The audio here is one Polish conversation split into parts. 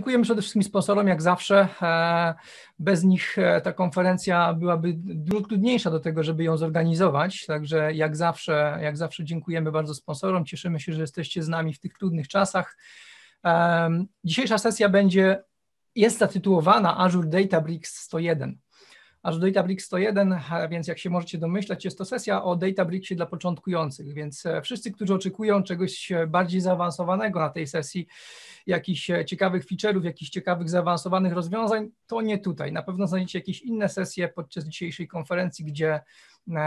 Dziękujemy przede wszystkim sponsorom, jak zawsze. E, bez nich e, ta konferencja byłaby dużo trudniejsza do tego, żeby ją zorganizować. Także jak zawsze, jak zawsze dziękujemy bardzo sponsorom. Cieszymy się, że jesteście z nami w tych trudnych czasach. E, dzisiejsza sesja będzie, jest zatytułowana Azure Databricks 101 aż do Databricks 101, więc jak się możecie domyślać, jest to sesja o Databricksie dla początkujących, więc e, wszyscy, którzy oczekują czegoś e, bardziej zaawansowanego na tej sesji, jakichś e, ciekawych feature'ów, jakichś ciekawych zaawansowanych rozwiązań, to nie tutaj. Na pewno znajdziecie jakieś inne sesje podczas dzisiejszej konferencji, gdzie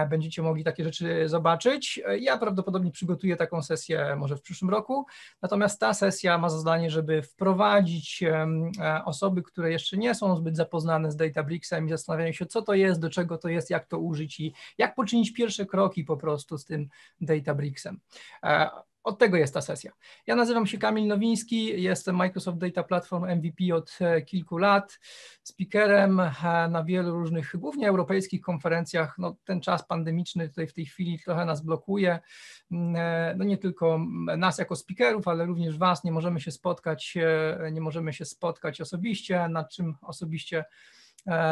będziecie mogli takie rzeczy zobaczyć. E, ja prawdopodobnie przygotuję taką sesję może w przyszłym roku, natomiast ta sesja ma za zadanie, żeby wprowadzić e, osoby, które jeszcze nie są zbyt zapoznane z Databricksem i zastanawiają się, co to jest, do czego to jest, jak to użyć i jak poczynić pierwsze kroki po prostu z tym Databricksem. Od tego jest ta sesja. Ja nazywam się Kamil Nowiński, jestem Microsoft Data Platform MVP od e, kilku lat, speakerem e, na wielu różnych, głównie europejskich konferencjach. No, ten czas pandemiczny tutaj w tej chwili trochę nas blokuje. Mm, e, no nie tylko nas jako speakerów, ale również Was. Nie możemy się spotkać, nie możemy się spotkać osobiście, nad czym osobiście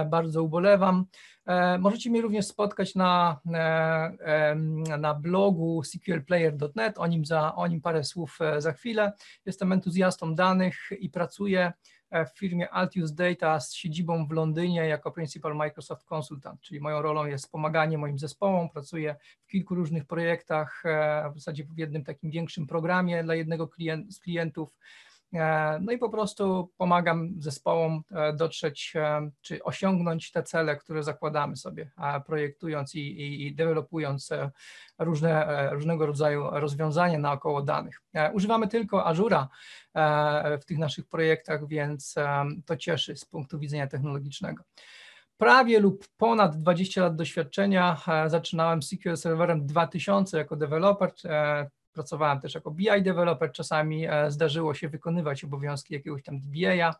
bardzo ubolewam. E, możecie mnie również spotkać na, e, na blogu sqlplayer.net, o nim, za, o nim parę słów za chwilę. Jestem entuzjastą danych i pracuję w firmie Altius Data z siedzibą w Londynie jako Principal Microsoft Consultant, czyli moją rolą jest pomaganie moim zespołom. Pracuję w kilku różnych projektach, w zasadzie w jednym takim większym programie dla jednego klient, z klientów E, no i po prostu pomagam zespołom e, dotrzeć e, czy osiągnąć te cele, które zakładamy sobie, projektując i, i, i dewelopując różne, różnego rodzaju rozwiązania naokoło danych. Używamy tylko Azura w tych naszych projektach, więc to cieszy z punktu widzenia technologicznego prawie lub ponad 20 lat doświadczenia. Zaczynałem SQL Serverem 2000 jako deweloper. Pracowałem też jako BI developer, czasami e, zdarzyło się wykonywać obowiązki jakiegoś tam DBA,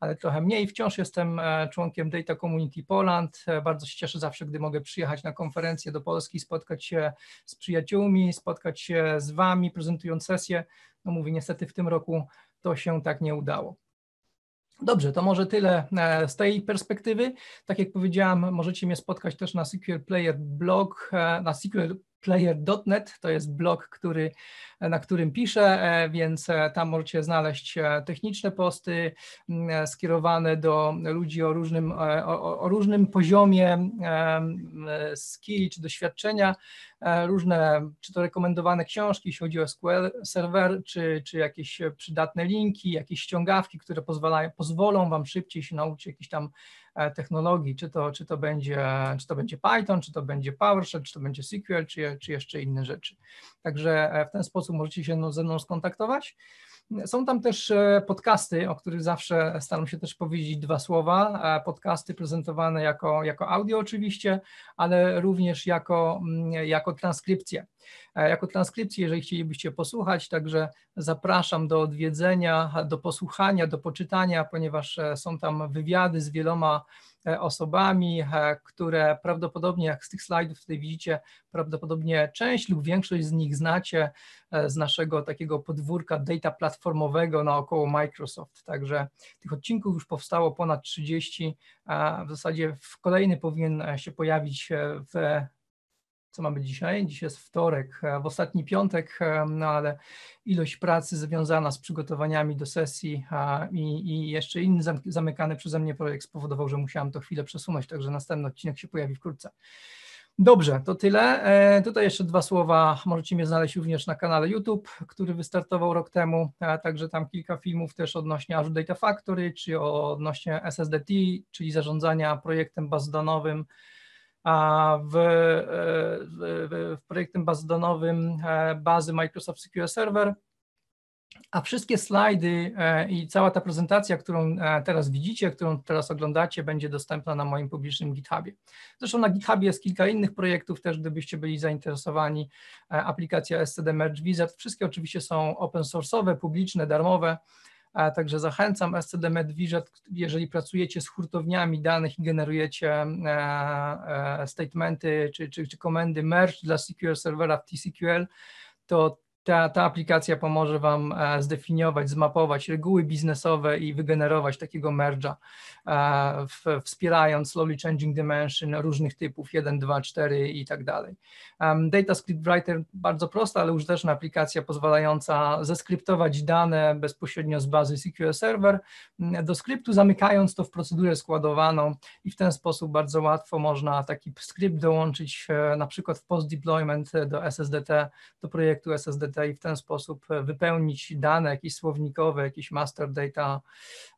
ale trochę mniej. Wciąż jestem e, członkiem Data Community Poland. E, bardzo się cieszę zawsze, gdy mogę przyjechać na konferencję do Polski, spotkać się z przyjaciółmi, spotkać się z Wami, prezentując sesję. No mówię, niestety w tym roku to się tak nie udało. Dobrze, to może tyle z tej perspektywy. Tak jak powiedziałam, możecie mnie spotkać też na SQL Player blog, na SQL player.net to jest blog, który, na którym piszę, e, więc e, tam możecie znaleźć e, techniczne posty skierowane do ludzi o różnym, o, o różnym poziomie skill czy doświadczenia, różne, czy to rekomendowane książki, jeśli chodzi o SQL Server, czy, czy jakieś przydatne linki, jakieś ściągawki, które pozwalają, pozwolą Wam szybciej się nauczyć jakichś tam technologii, czy to, czy to, będzie, czy to będzie Python, czy to będzie PowerShell, czy to będzie SQL, czy, czy jeszcze inne rzeczy. Także e, w ten sposób możecie się ze mną skontaktować. Są tam też e, podcasty, o których zawsze staram się też powiedzieć dwa słowa. Podcasty prezentowane jako, jako audio oczywiście, ale również jako, mm, jako transkrypcje. Jako transkrypcję, jeżeli chcielibyście posłuchać, także zapraszam do odwiedzenia, do posłuchania, do poczytania, ponieważ e, są tam wywiady z wieloma e, osobami, które prawdopodobnie, jak z tych slajdów tutaj widzicie, prawdopodobnie część lub większość z nich znacie z naszego takiego podwórka data platformowego naokoło Microsoft. Także tych odcinków już powstało ponad 30, a w zasadzie w kolejny powinien e, się pojawić e, w co mamy dzisiaj? Dzisiaj jest wtorek, w ostatni piątek, e, no ale ilość pracy związana z przygotowaniami do sesji i, i, jeszcze inny zamykany przeze mnie projekt spowodował, że musiałam to chwilę przesunąć, także następny odcinek się pojawi wkrótce. Dobrze, to tyle. E, tutaj jeszcze dwa słowa. Możecie mnie znaleźć również na kanale YouTube, który wystartował rok temu. A także tam kilka filmów też odnośnie Azure Data Factory, czy odnośnie SSDT, czyli zarządzania projektem bazdanowym. A w, e, w, w projektem bazdanowym e, bazy Microsoft SQL Server a wszystkie slajdy e, i cała ta prezentacja, którą teraz widzicie, którą teraz oglądacie, będzie dostępna na moim publicznym GitHubie. Zresztą na GitHubie jest kilka innych projektów też, gdybyście byli zainteresowani. Aplikacja SCD Merge Wizard. Wszystkie oczywiście są open source'owe, publiczne, darmowe. Także zachęcam SCD Wizard, jeżeli pracujecie z hurtowniami danych i generujecie statementy czy, czy, czy komendy merge dla SQL Servera w TCQL, to ta, ta aplikacja pomoże Wam e, zdefiniować, zmapować reguły biznesowe i wygenerować takiego merge'a, e, wspierając slowly changing dimension różnych typów 1, 2, 4 i tak dalej. Data Script Writer bardzo prosta, ale użyteczna aplikacja pozwalająca zeskryptować dane bezpośrednio z bazy SQL Server do skryptu, zamykając to w procedurę składowaną i w ten sposób bardzo łatwo można taki skrypt dołączyć e, na przykład w post deployment do SSDT, do projektu SSDT i w ten sposób e, wypełnić dane jakieś słownikowe, jakieś master data,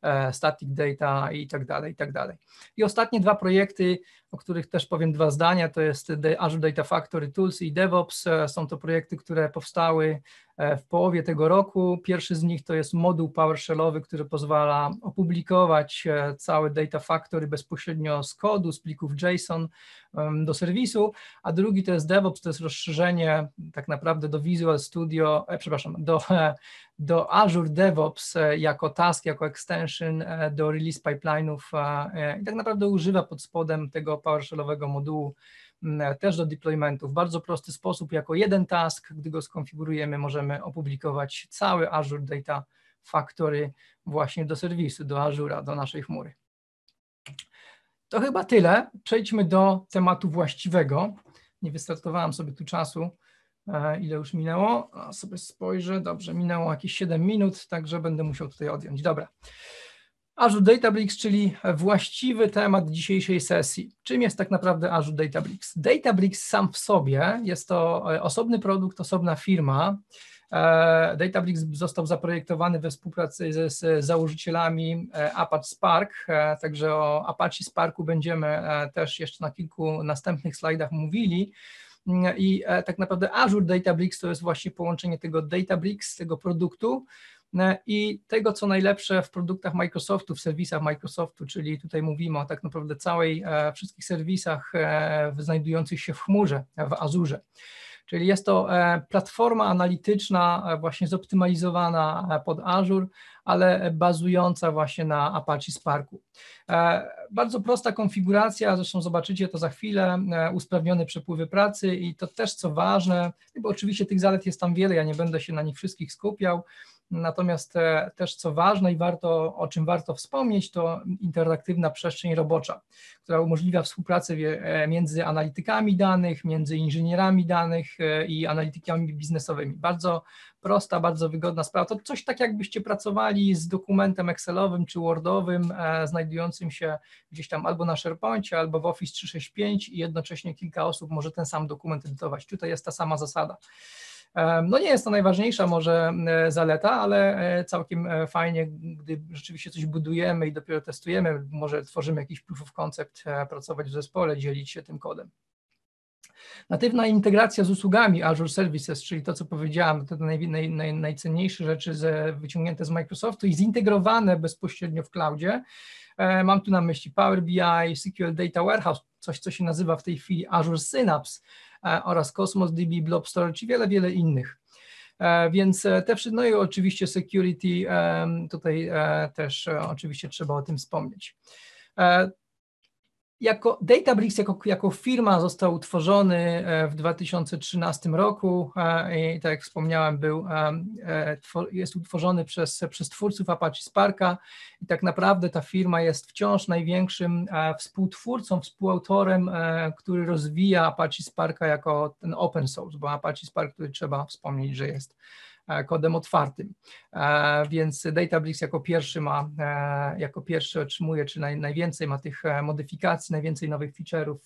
e, static data i tak dalej, i tak dalej. I ostatnie dwa projekty, o których też powiem dwa zdania, to jest Azure Data Factory Tools i DevOps. E, są to projekty, które powstały w połowie tego roku. Pierwszy z nich to jest moduł PowerShellowy, który pozwala opublikować e, cały Data Factory bezpośrednio z kodu, z plików JSON do serwisu, a drugi to jest DevOps, to jest rozszerzenie tak naprawdę do Visual Studio, e, przepraszam, do, do Azure DevOps jako task, jako extension do release pipeline'ów i tak naprawdę używa pod spodem tego PowerShellowego modułu też do deploymentu w bardzo prosty sposób, jako jeden task, gdy go skonfigurujemy, możemy opublikować cały Azure Data Factory właśnie do serwisu, do Azura, do naszej chmury. To chyba tyle. Przejdźmy do tematu właściwego. Nie wystartowałam sobie tu czasu, e, ile już minęło. A sobie spojrzę, dobrze, minęło jakieś 7 minut, także będę musiał tutaj odjąć. Dobra. Azure Databricks, czyli właściwy temat dzisiejszej sesji. Czym jest tak naprawdę Azure Databricks? Databricks sam w sobie jest to e, osobny produkt, osobna firma. E, Databricks został zaprojektowany we współpracy ze, z założycielami e, Apache Spark, także o Apache Sparku będziemy też jeszcze na kilku następnych slajdach mówili. I tak naprawdę Azure Databricks to jest właśnie połączenie tego Databricks, tego produktu i tego, co najlepsze w produktach Microsoftu, w serwisach Microsoftu, czyli tutaj mówimy o tak naprawdę całej, e, wszystkich serwisach e, znajdujących się w chmurze, w Azurze. Czyli jest to platforma analityczna, właśnie zoptymalizowana pod Azure, ale bazująca właśnie na Apache Sparku. Bardzo prosta konfiguracja, zresztą zobaczycie to za chwilę, usprawnione przepływy pracy i to też co ważne, bo oczywiście tych zalet jest tam wiele, ja nie będę się na nich wszystkich skupiał, Natomiast e, też co ważne i warto, o czym warto wspomnieć, to interaktywna przestrzeń robocza, która umożliwia współpracę e, między analitykami danych, między inżynierami danych e, i analitykami biznesowymi. Bardzo prosta, bardzo wygodna sprawa. To coś tak, jakbyście pracowali z dokumentem Excelowym czy Wordowym, znajdującym się gdzieś tam albo na SharePointie, albo w Office 365 i jednocześnie kilka osób może ten sam dokument edytować. Tutaj jest ta sama zasada. No nie jest to najważniejsza może zaleta, ale e, całkiem e, fajnie, gdy rzeczywiście coś budujemy i dopiero testujemy, może tworzymy jakiś proof of concept, e, pracować w zespole, dzielić się tym kodem. Natywna integracja z usługami Azure Services, czyli to, co powiedziałam, to naj, naj, naj, najcenniejsze rzeczy z, wyciągnięte z Microsoftu i zintegrowane bezpośrednio w cloudzie. Mam tu na myśli Power BI, SQL Data Warehouse, coś, co się nazywa w tej chwili Azure Synapse, E, oraz Cosmos DB, Blob Storage i wiele, wiele innych. E, więc e, te wszystkie, no i oczywiście security, tutaj też oczywiście trzeba o tym wspomnieć. Jako Databricks jako, jako firma został utworzony e, w 2013 roku e, i tak jak wspomniałem, był, e, jest utworzony przez, przez twórców Apache Sparka i tak naprawdę ta firma jest wciąż największym współtwórcą, współautorem, który rozwija Apache Sparka jako ten open source, bo Apache Spark, który trzeba wspomnieć, że jest kodem otwartym. E, więc Databricks jako pierwszy ma, e, jako pierwszy otrzymuje, czy naj, najwięcej ma tych modyfikacji, najwięcej nowych feature'ów,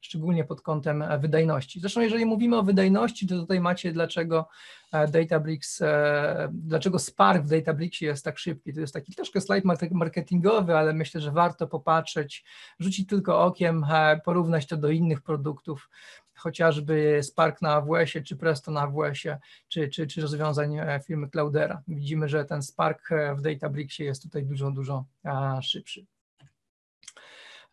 szczególnie pod kątem wydajności. Zresztą jeżeli mówimy o wydajności, to tutaj macie dlaczego Databricks, dlaczego Spark w Databricksie jest tak szybki. To jest taki troszkę slajd marketingowy, ale myślę, że warto popatrzeć, rzucić tylko okiem, porównać to do innych produktów chociażby Spark na AWS-ie, czy Presto na AWS-ie, czy, czy, czy rozwiązań e, firmy Cloudera. Widzimy, że ten Spark e, w Databricksie jest tutaj dużo, dużo szybszy.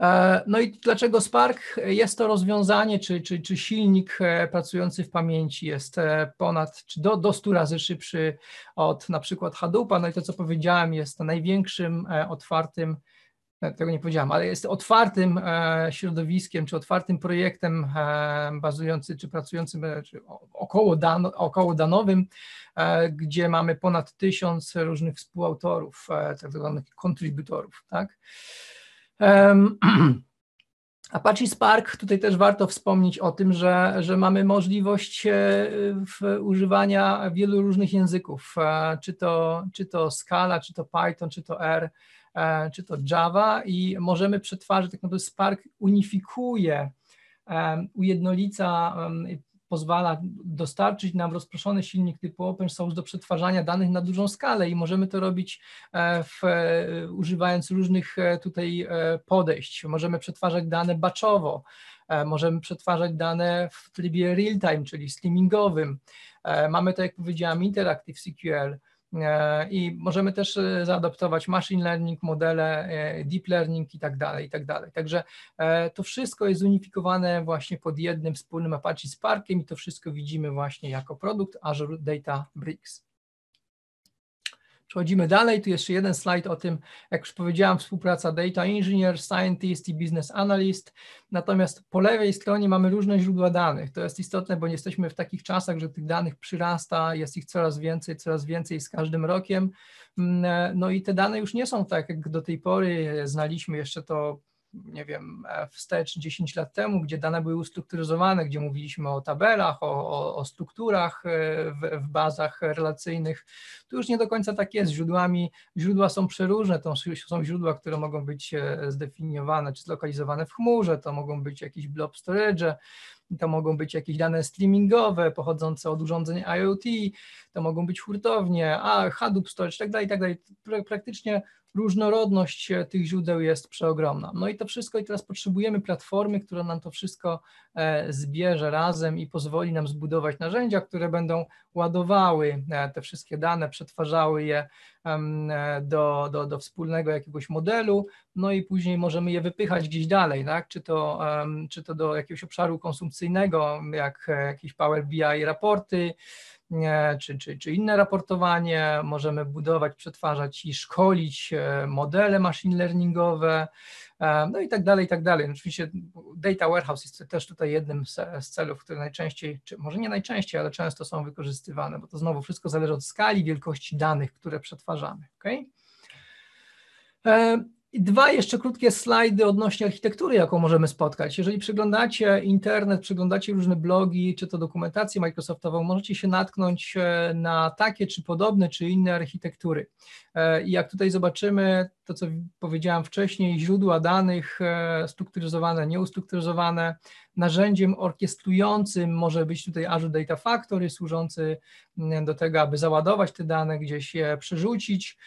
E, no i dlaczego Spark? Jest to rozwiązanie, czy, czy, czy silnik pracujący w pamięci jest ponad, czy do, do 100 razy szybszy od na przykład Hadoopa. No i to, co powiedziałem, jest największym otwartym tego nie powiedziałem, ale jest otwartym środowiskiem, czy otwartym projektem bazującym, czy pracującym czy około, dan, około danowym, gdzie mamy ponad tysiąc różnych współautorów, tak zwanych kontrybutorów, tak? Apache Spark, tutaj też warto wspomnieć o tym, że, że mamy możliwość e, używania wielu różnych języków, e, czy to, czy to Scala, czy to Python, czy to R, e, czy to Java i możemy przetwarzać, tak naprawdę Spark unifikuje, ujednolica pozwala dostarczyć nam rozproszony silnik typu open source do przetwarzania danych na dużą skalę i możemy to robić e, w, e, używając różnych e, tutaj podejść. Możemy przetwarzać dane batchowo, możemy przetwarzać dane w trybie real-time, czyli streamingowym. Mamy to, jak powiedziałam, Interactive SQL, E, i możemy też e, zaadoptować machine learning, modele, e, deep learning i tak dalej, i tak dalej. Także to wszystko jest zunifikowane właśnie pod jednym wspólnym Apache Sparkiem i to wszystko widzimy właśnie jako produkt Azure Data Bricks. Przechodzimy dalej, tu jeszcze jeden slajd o tym, jak już powiedziałam, współpraca Data Engineer, Scientist i Business Analyst. Natomiast po lewej stronie mamy różne źródła danych. To jest istotne, bo jesteśmy w takich czasach, że tych danych przyrasta, jest ich coraz więcej, coraz więcej z każdym rokiem. Mm, no i te dane już nie są tak, jak do tej pory znaliśmy jeszcze to nie wiem, e, wstecz 10 lat temu, gdzie dane były ustrukturyzowane, gdzie mówiliśmy o tabelach, o, o, o strukturach e, w, w, bazach relacyjnych. Tu już nie do końca tak jest. Źródłami, źródła są przeróżne. To są źródła, które mogą być e, zdefiniowane czy zlokalizowane w chmurze, to mogą być jakieś blob storage, to mogą być jakieś dane streamingowe pochodzące od urządzeń IoT, to mogą być hurtownie, a Hadoop storage, tak dalej, tak dalej. Praktycznie różnorodność tych źródeł jest przeogromna. No i to wszystko, i teraz potrzebujemy platformy, która nam to wszystko e, zbierze razem i pozwoli nam zbudować narzędzia, które będą ładowały e, te wszystkie dane, przetwarzały je e, do, do, do wspólnego jakiegoś modelu, no i później możemy je wypychać gdzieś dalej, tak? czy, to, czy to do jakiegoś obszaru konsumpcyjnego, jak jakieś Power BI raporty, czy, czy, czy inne raportowanie, możemy budować, przetwarzać i szkolić e, modele machine learningowe, e, no i tak dalej, i tak dalej. No oczywiście data warehouse jest też tutaj jednym z, celów, które najczęściej, czy może nie najczęściej, ale często są wykorzystywane, bo to znowu wszystko zależy od skali, wielkości danych, które przetwarzamy. Okay? I dwa jeszcze krótkie slajdy odnośnie architektury, jaką możemy spotkać. Jeżeli przeglądacie internet, przeglądacie różne blogi, czy to dokumentację Microsoftową, możecie się natknąć e, na takie, czy podobne, czy inne architektury. E, I jak tutaj zobaczymy, to co powiedziałam wcześniej, źródła danych e, strukturyzowane, nieustrukturyzowane, narzędziem orkiestrującym może być tutaj Azure Data Factory, służący mm, do tego, aby załadować te dane, gdzieś je przerzucić,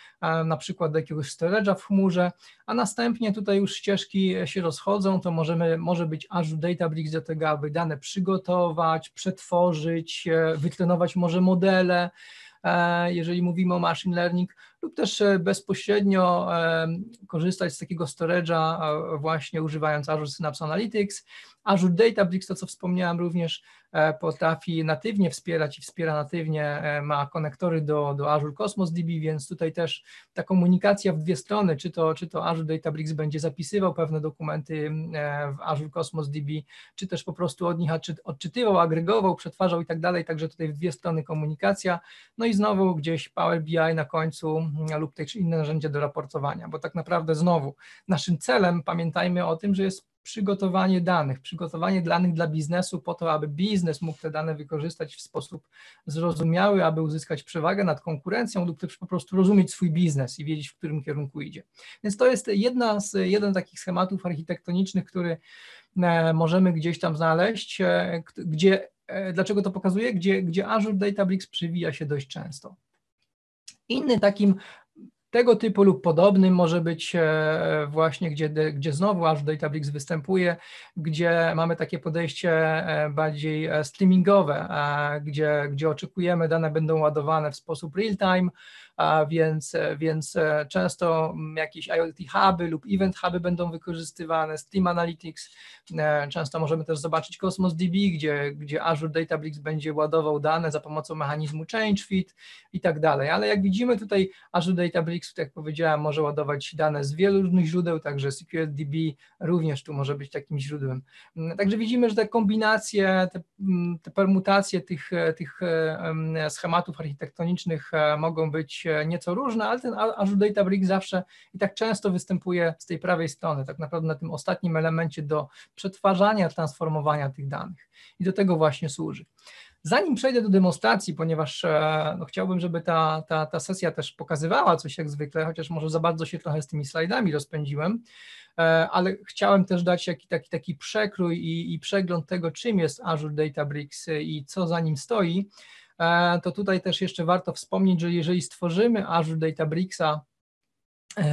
na przykład do jakiegoś storage'a w chmurze, a następnie tutaj już ścieżki się rozchodzą, to możemy, może być Azure Databricks do tego, aby dane przygotować, przetworzyć, e, wytrenować może modele, e, jeżeli mówimy o machine learning, lub też e, bezpośrednio korzystać z takiego storage'a właśnie używając Azure Synapse Analytics. Azure Databricks, to co wspomniałem również, e, potrafi natywnie wspierać i wspiera natywnie, e, ma konektory do, do Azure Cosmos DB, więc tutaj też ta komunikacja w dwie strony, czy to, czy to Azure Databricks będzie zapisywał pewne dokumenty w Azure Cosmos DB, czy też po prostu od nich odczytywał, agregował, przetwarzał i tak dalej, także tutaj w dwie strony komunikacja, no i znowu gdzieś Power BI na końcu lub też inne narzędzia do raportowania, bo tak naprawdę znowu naszym celem, pamiętajmy o tym, że jest przygotowanie danych, przygotowanie danych dla biznesu po to, aby biznes mógł te dane wykorzystać w sposób zrozumiały, aby uzyskać przewagę nad konkurencją lub też po prostu rozumieć swój biznes i wiedzieć, w którym kierunku idzie. Więc to jest jedna z, jeden z takich schematów architektonicznych, który e, możemy gdzieś tam znaleźć, e, gdzie, e, dlaczego to pokazuje, gdzie, gdzie Azure Databricks przywija się dość często. Inny takim tego typu lub podobnym może być e, właśnie, gdzie, gdzie znowu Azure Databricks występuje, gdzie mamy takie podejście e, bardziej e, streamingowe, gdzie, gdzie oczekujemy, dane będą ładowane w sposób real-time, więc, więc często jakieś IoT huby lub event huby będą wykorzystywane, Stream Analytics, często możemy też zobaczyć Cosmos DB, gdzie, gdzie Azure Databricks będzie ładował dane za pomocą mechanizmu change feed i tak dalej, ale jak widzimy tutaj Azure Databricks, tak jak powiedziałem, może ładować dane z wielu różnych źródeł, także SQLDB również tu może być takim źródłem. Także widzimy, że te kombinacje, te, te permutacje tych, tych schematów architektonicznych e, mogą być nieco różne, ale ten Azure Databricks zawsze i tak często występuje z tej prawej strony, tak naprawdę na tym ostatnim elemencie do przetwarzania, transformowania tych danych i do tego właśnie służy. Zanim przejdę do demonstracji, ponieważ e, no, chciałbym, żeby ta, ta, ta sesja też pokazywała coś jak zwykle, chociaż może za bardzo się trochę z tymi slajdami rozpędziłem, e, ale chciałem też dać taki, taki, taki przekrój i, i przegląd tego, czym jest Azure Databricks i co za nim stoi, to tutaj też jeszcze warto wspomnieć, że jeżeli stworzymy Azure Databricksa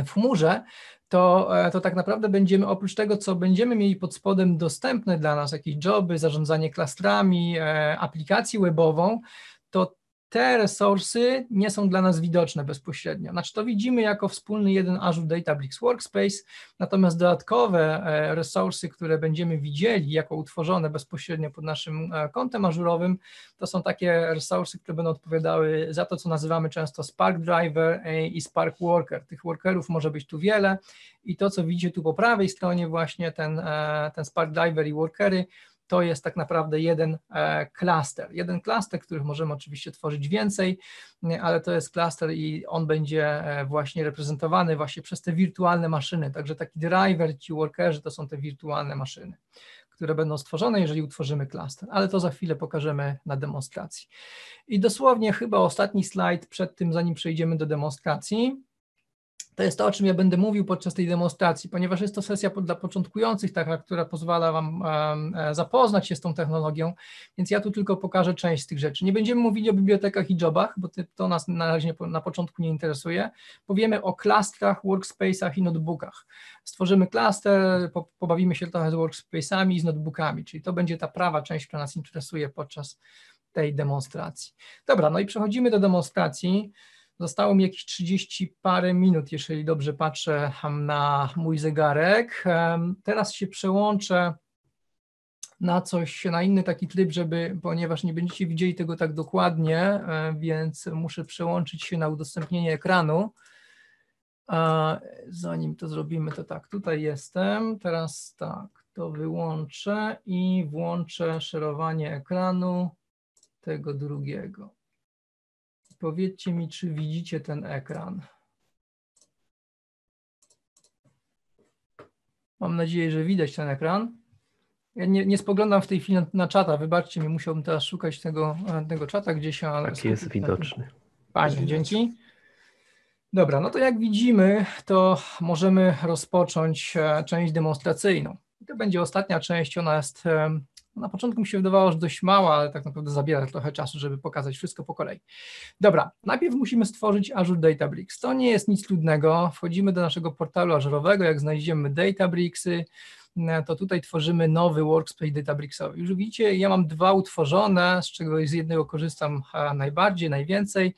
w chmurze, to, e, to tak naprawdę będziemy, oprócz tego, co będziemy mieli pod spodem dostępne dla nas, jakieś joby, zarządzanie klastrami, e, aplikację webową, to te resursy nie są dla nas widoczne bezpośrednio. Znaczy to widzimy jako wspólny jeden Azure Databricks Workspace, natomiast dodatkowe e, resursy, które będziemy widzieli jako utworzone bezpośrednio pod naszym e, kontem ażurowym, to są takie resursy, które będą odpowiadały za to, co nazywamy często Spark Driver e, i Spark Worker. Tych workerów może być tu wiele i to, co widzicie tu po prawej stronie właśnie ten, ten Spark Driver i workery, to jest tak naprawdę jeden klaster. Jeden klaster, których możemy oczywiście tworzyć więcej, ale to jest klaster i on będzie e, właśnie reprezentowany właśnie przez te wirtualne maszyny. Także taki driver, ci workerzy to są te wirtualne maszyny, które będą stworzone, jeżeli utworzymy klaster, ale to za chwilę pokażemy na demonstracji. I dosłownie chyba ostatni slajd przed tym, zanim przejdziemy do demonstracji to jest to, o czym ja będę mówił podczas tej demonstracji, ponieważ jest to sesja dla początkujących, taka, która pozwala Wam e, zapoznać się z tą technologią, więc ja tu tylko pokażę część z tych rzeczy. Nie będziemy mówili o bibliotekach i jobach, bo to nas na razie na początku nie interesuje. Powiemy o klastrach, workspace'ach i notebookach. Stworzymy klaster, pobawimy się trochę z workspace'ami i z notebookami, czyli to będzie ta prawa część, która nas interesuje podczas tej demonstracji. Dobra, no i przechodzimy do demonstracji. Zostało mi jakieś 30 parę minut, jeżeli dobrze patrzę na mój zegarek. Teraz się przełączę na coś, na inny taki tryb, żeby, ponieważ nie będziecie widzieli tego tak dokładnie, więc muszę przełączyć się na udostępnienie ekranu. Zanim to zrobimy, to tak, tutaj jestem. Teraz tak, to wyłączę i włączę szerowanie ekranu tego drugiego. Powiedzcie mi, czy widzicie ten ekran. Mam nadzieję, że widać ten ekran. Ja nie, nie spoglądam w tej chwili na, na czata. Wybaczcie mi, musiałbym teraz szukać tego, tego czata gdzieś, ale. Tak jest widoczny. Fajnie, dzięki. Dobra, no to jak widzimy, to możemy rozpocząć e, część demonstracyjną. To będzie ostatnia część, ona jest na początku mi się wydawało, że dość mała, ale tak naprawdę zabiera trochę czasu, żeby pokazać wszystko po kolei. Dobra, najpierw musimy stworzyć Azure Databricks. To nie jest nic trudnego. Wchodzimy do naszego portalu Azure'owego, jak znajdziemy Databricksy, to tutaj tworzymy nowy workspace Databricksowy. Już widzicie, ja mam dwa utworzone, z czego z jednego korzystam najbardziej, najwięcej.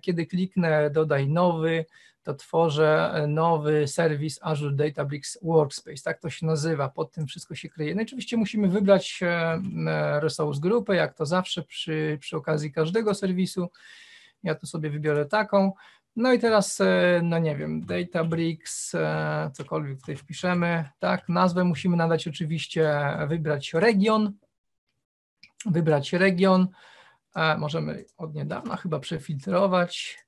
Kiedy kliknę dodaj nowy, to tworzę nowy serwis Azure Databricks Workspace, tak to się nazywa, pod tym wszystko się kryje. No oczywiście musimy wybrać e, resource grupę, jak to zawsze przy, przy okazji każdego serwisu. Ja tu sobie wybiorę taką. No i teraz, e, no nie wiem, Databricks, e, cokolwiek tutaj wpiszemy, tak, nazwę musimy nadać oczywiście, wybrać region, wybrać region, możemy od niedawna chyba przefiltrować,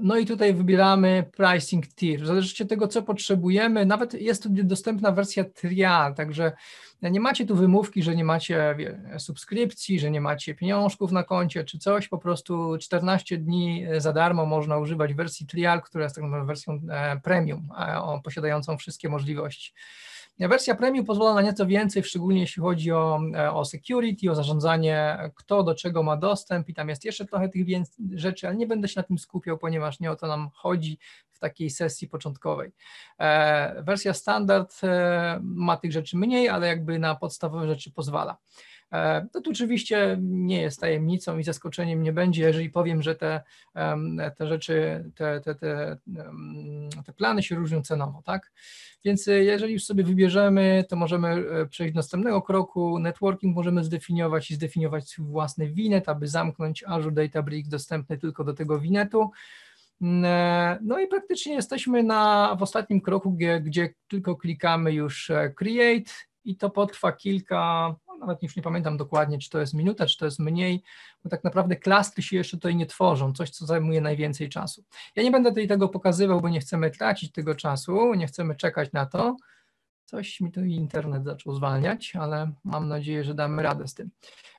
no i tutaj wybieramy pricing tier. W zależności od tego, co potrzebujemy, nawet jest tu dostępna wersja trial, także nie macie tu wymówki, że nie macie subskrypcji, że nie macie pieniążków na koncie czy coś, po prostu 14 dni za darmo można używać wersji trial, która jest tak naprawdę wersją e, premium, posiadającą wszystkie możliwości. Wersja premium pozwala na nieco więcej, szczególnie jeśli chodzi o, e, o security, o zarządzanie, kto do czego ma dostęp i tam jest jeszcze trochę tych rzeczy, ale nie będę się na tym skupiał, ponieważ nie o to nam chodzi w takiej sesji początkowej. E, wersja standard e, ma tych rzeczy mniej, ale jakby na podstawowe rzeczy pozwala. E, to tu oczywiście nie jest tajemnicą i zaskoczeniem nie będzie, jeżeli powiem, że te, te rzeczy, te, te, te, te plany się różnią cenowo, tak? Więc e, jeżeli już sobie wybierzemy, to możemy e, przejść do następnego kroku. Networking możemy zdefiniować i zdefiniować swój własny VNet, aby zamknąć Azure Databricks dostępny tylko do tego VNetu. No i praktycznie jesteśmy na, w ostatnim kroku, gdzie, gdzie tylko klikamy już Create i to potrwa kilka, no nawet już nie pamiętam dokładnie, czy to jest minuta, czy to jest mniej, bo tak naprawdę klastry się jeszcze tutaj nie tworzą, coś, co zajmuje najwięcej czasu. Ja nie będę tutaj tego pokazywał, bo nie chcemy tracić tego czasu, nie chcemy czekać na to. Coś mi tu internet zaczął zwalniać, ale mam nadzieję, że damy radę z tym.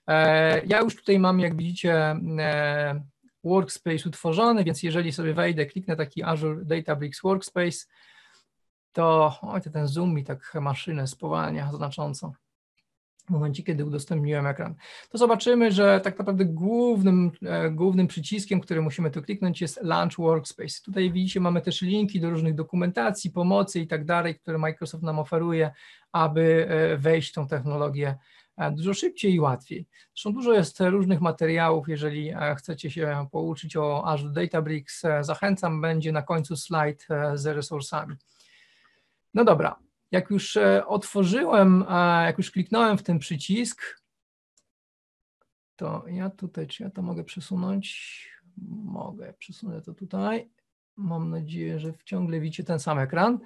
E, ja już tutaj mam, jak widzicie, e, workspace utworzony, więc jeżeli sobie wejdę, kliknę taki Azure Databricks Workspace, to oj, ten zoom mi tak maszynę spowalnia znacząco w momencie, kiedy udostępniłem ekran, to zobaczymy, że tak naprawdę głównym, e, głównym przyciskiem, który musimy tu kliknąć jest Launch Workspace. Tutaj widzicie, mamy też linki do różnych dokumentacji, pomocy i tak dalej, które Microsoft nam oferuje, aby e, wejść w tą technologię e, dużo szybciej i łatwiej. Zresztą dużo jest różnych materiałów, jeżeli chcecie się pouczyć o Azure Databricks, zachęcam, będzie na końcu slajd z resursami. No dobra, jak już e, otworzyłem, jak już kliknąłem w ten przycisk, to ja tutaj, czy ja to mogę przesunąć? Mogę, przesunę to tutaj. Mam nadzieję, że ciągle widzicie ten sam ekran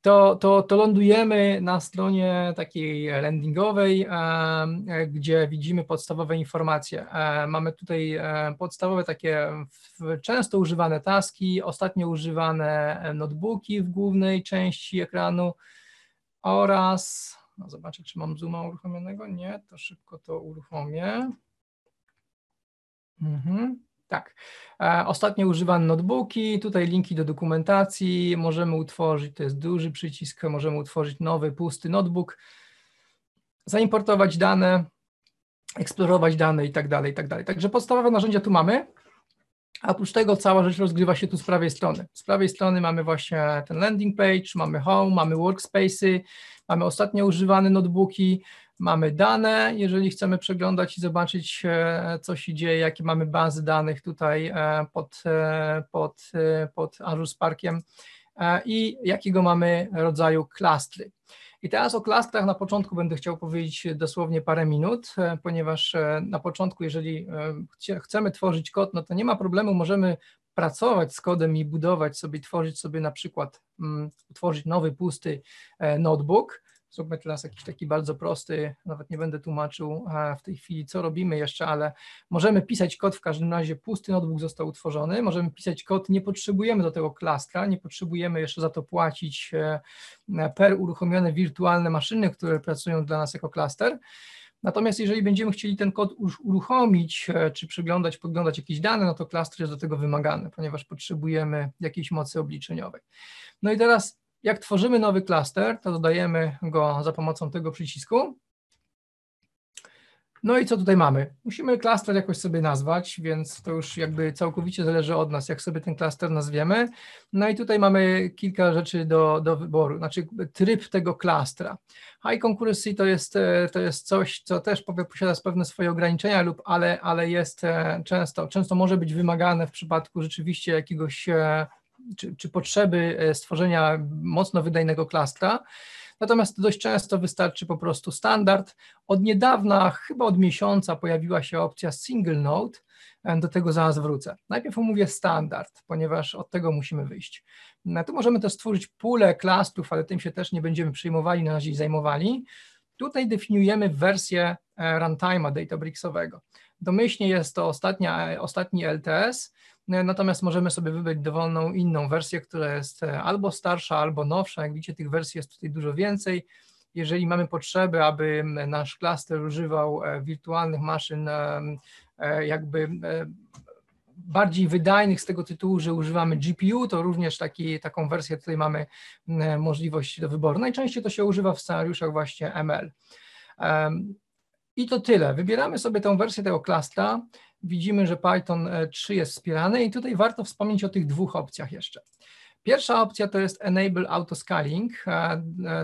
to, to, to lądujemy na stronie takiej landingowej, gdzie widzimy podstawowe informacje. E, mamy tutaj e, podstawowe takie często używane taski, ostatnio używane notebooki w głównej części ekranu oraz, no zobaczę czy mam zooma uruchomionego, nie, to szybko to uruchomię. Mhm. Tak. E, ostatnio używam notebooki, tutaj linki do dokumentacji, możemy utworzyć, to jest duży przycisk, możemy utworzyć nowy, pusty notebook, zaimportować dane, eksplorować dane i tak dalej, i tak dalej. Także podstawowe narzędzia tu mamy, a oprócz tego cała rzecz rozgrywa się tu z prawej strony. Z prawej strony mamy właśnie ten landing page, mamy home, mamy workspace'y, mamy ostatnio używane notebooki, mamy dane, jeżeli chcemy przeglądać i zobaczyć, e, co się dzieje, jakie mamy bazy danych tutaj e, pod, e, pod, pod Azure Sparkiem i jakiego mamy rodzaju klastry. I teraz o klastrach na początku będę chciał powiedzieć dosłownie parę minut, ponieważ na początku, jeżeli chcemy tworzyć kod, no to nie ma problemu, możemy pracować z kodem i budować sobie, tworzyć sobie na przykład, um, utworzyć nowy pusty notebook, Zróbmy teraz jakiś taki bardzo prosty, nawet nie będę tłumaczył w tej chwili, co robimy jeszcze, ale możemy pisać kod, w każdym razie pusty notebook został utworzony, możemy pisać kod, nie potrzebujemy do tego klastra, nie potrzebujemy jeszcze za to płacić e, per uruchomione wirtualne maszyny, które pracują dla nas jako klaster. Natomiast jeżeli będziemy chcieli ten kod już uruchomić, e, czy przeglądać, podglądać jakieś dane, no to klaster jest do tego wymagany, ponieważ potrzebujemy jakiejś mocy obliczeniowej. No i teraz jak tworzymy nowy klaster, to dodajemy go za pomocą tego przycisku. No i co tutaj mamy? Musimy klaster jakoś sobie nazwać, więc to już jakby całkowicie zależy od nas, jak sobie ten klaster nazwiemy. No i tutaj mamy kilka rzeczy do, do wyboru, znaczy tryb tego klastra. High concurrency to jest, to jest coś, co też posiada pewne swoje ograniczenia lub, ale, ale jest e, często, często może być wymagane w przypadku rzeczywiście jakiegoś e, czy, czy potrzeby e, stworzenia mocno wydajnego klastra. Natomiast dość często wystarczy po prostu standard. Od niedawna, chyba od miesiąca, pojawiła się opcja single node. E, do tego zaraz wrócę. Najpierw omówię standard, ponieważ od tego musimy wyjść. Tu możemy też stworzyć pulę klastrów, ale tym się też nie będziemy przyjmowali, na razie zajmowali. Tutaj definiujemy wersję e, runtime'a Databricksowego. Domyślnie jest to ostatnia, ostatni LTS, natomiast możemy sobie wybrać dowolną inną wersję, która jest e, albo starsza, albo nowsza. Jak widzicie, tych wersji jest tutaj dużo więcej. Jeżeli mamy potrzebę, aby nasz klaster używał e, wirtualnych maszyn, e, jakby bardziej wydajnych z tego tytułu, że używamy GPU, to również taki, taką wersję tutaj mamy możliwość do wyboru. Najczęściej to się używa w scenariuszach właśnie ML. I to tyle. Wybieramy sobie tę wersję tego klastra. Widzimy, że Python 3 e, jest wspierany i tutaj warto wspomnieć o tych dwóch opcjach jeszcze. Pierwsza opcja to jest Enable Autoscaling,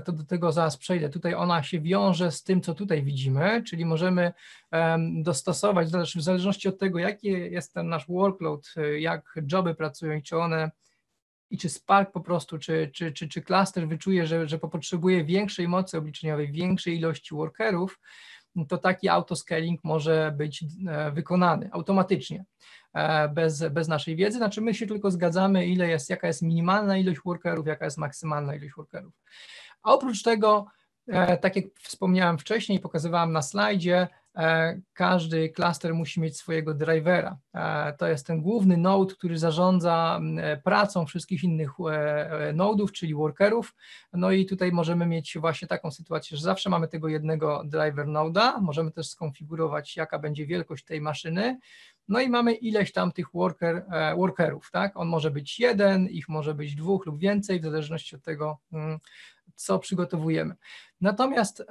to do tego zaraz przejdę. Tutaj ona się wiąże z tym, co tutaj widzimy, czyli możemy dostosować, w zależności od tego, jaki jest ten nasz workload, jak joby pracują i czy one i czy Spark po prostu, czy, czy, czy, czy cluster wyczuje, że, że potrzebuje większej mocy obliczeniowej, większej ilości workerów, to taki autoscaling może być e, wykonany automatycznie. E, bez, bez naszej wiedzy, znaczy my się tylko zgadzamy, ile jest, jaka jest minimalna ilość workerów, jaka jest maksymalna ilość workerów. A oprócz tego, e, tak jak wspomniałem wcześniej, pokazywałem na slajdzie, każdy klaster musi mieć swojego drivera. E, to jest ten główny node, który zarządza e, pracą wszystkich innych nodów, czyli workerów. No i tutaj możemy mieć właśnie taką sytuację, że zawsze mamy tego jednego driver noda. Możemy też skonfigurować, jaka będzie wielkość tej maszyny. No i mamy ileś tam tych worker, workerów, tak? On może być jeden, ich może być dwóch lub więcej, w zależności od tego, mm, co przygotowujemy. Natomiast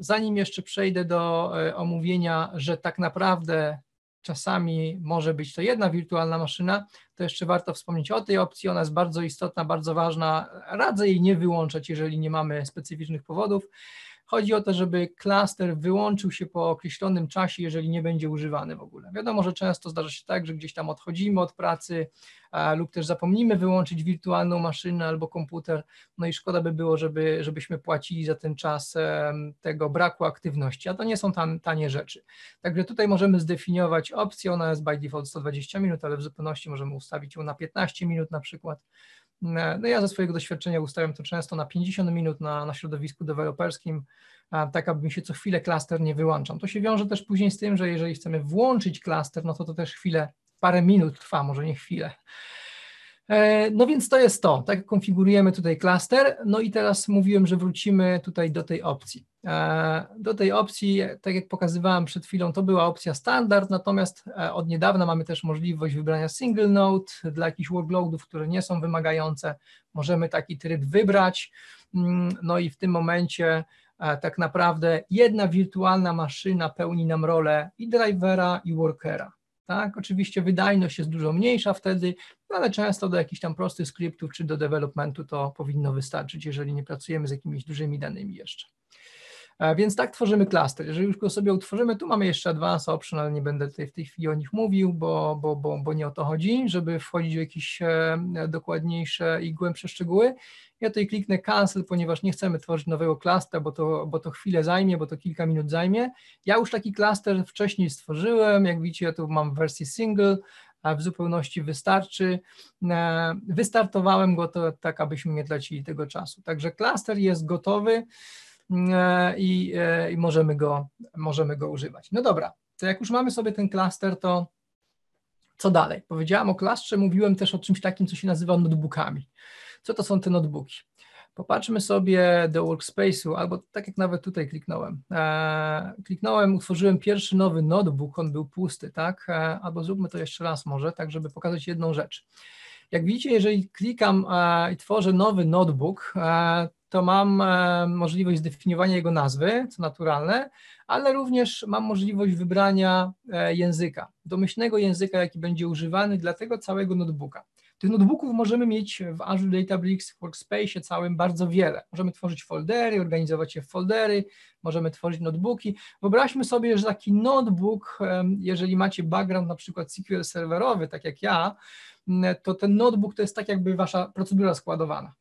zanim jeszcze przejdę do e, omówienia, że tak naprawdę czasami może być to jedna wirtualna maszyna, to jeszcze warto wspomnieć o tej opcji. Ona jest bardzo istotna, bardzo ważna. Radzę jej nie wyłączać, jeżeli nie mamy specyficznych powodów. Chodzi o to, żeby klaster wyłączył się po określonym czasie, jeżeli nie będzie używany w ogóle. Wiadomo, że często zdarza się tak, że gdzieś tam odchodzimy od pracy a, lub też zapomnimy wyłączyć wirtualną maszynę albo komputer, no i szkoda by było, żeby, żebyśmy płacili za ten czas e, tego braku aktywności, a to nie są tam tanie rzeczy. Także tutaj możemy zdefiniować opcję, ona jest by default 120 minut, ale w zupełności możemy ustawić ją na 15 minut na przykład. No ja ze swojego doświadczenia ustawiam to często na 50 minut na, na środowisku deweloperskim, tak aby mi się co chwilę klaster nie wyłączał. To się wiąże też później z tym, że jeżeli chcemy włączyć klaster, no to to też chwilę, parę minut trwa, może nie chwilę. E, no więc to jest to, tak konfigurujemy tutaj klaster, no i teraz mówiłem, że wrócimy tutaj do tej opcji. E, do tej opcji, tak jak pokazywałem przed chwilą, to była opcja standard, natomiast e, od niedawna mamy też możliwość wybrania single node dla jakichś workloadów, które nie są wymagające. Możemy taki tryb wybrać, mm, no i w tym momencie tak naprawdę jedna wirtualna maszyna pełni nam rolę i drivera, i workera. Tak? Oczywiście wydajność jest dużo mniejsza wtedy, no ale często do jakichś tam prostych skryptów czy do developmentu to powinno wystarczyć, jeżeli nie pracujemy z jakimiś dużymi danymi jeszcze. E, więc tak tworzymy klaster. Jeżeli już go sobie utworzymy, tu mamy jeszcze advanced option, ale nie będę tutaj w tej chwili o nich mówił, bo, bo, bo, bo nie o to chodzi, żeby wchodzić w jakieś e, dokładniejsze i głębsze szczegóły. Ja tutaj kliknę cancel, ponieważ nie chcemy tworzyć nowego klastra, bo to, bo to chwilę zajmie, bo to kilka minut zajmie. Ja już taki klaster wcześniej stworzyłem, jak widzicie, ja tu mam w wersji single, a w zupełności wystarczy. E, wystartowałem go to tak, abyśmy nie tracili tego czasu. Także klaster jest gotowy i, e, i możemy, go, możemy go używać. No dobra, to jak już mamy sobie ten klaster, to co dalej? Powiedziałam o klastrze, mówiłem też o czymś takim, co się nazywa notebookami. Co to są te notebooki? Popatrzmy sobie do workspace'u, albo tak jak nawet tutaj kliknąłem. E, kliknąłem, utworzyłem pierwszy nowy notebook, on był pusty, tak? E, albo zróbmy to jeszcze raz może, tak żeby pokazać jedną rzecz. Jak widzicie, jeżeli klikam e, i tworzę nowy notebook, e, to mam e, możliwość zdefiniowania jego nazwy, co naturalne, ale również mam możliwość wybrania e, języka, domyślnego języka, jaki będzie używany dla tego całego notebooka. Tych notebooków możemy mieć w Azure Databricks Workspace całym bardzo wiele. Możemy tworzyć foldery, organizować je w foldery, możemy tworzyć notebooki. Wyobraźmy sobie, że taki notebook, jeżeli macie background na przykład SQL serwerowy, tak jak ja, to ten notebook to jest tak jakby wasza procedura składowana.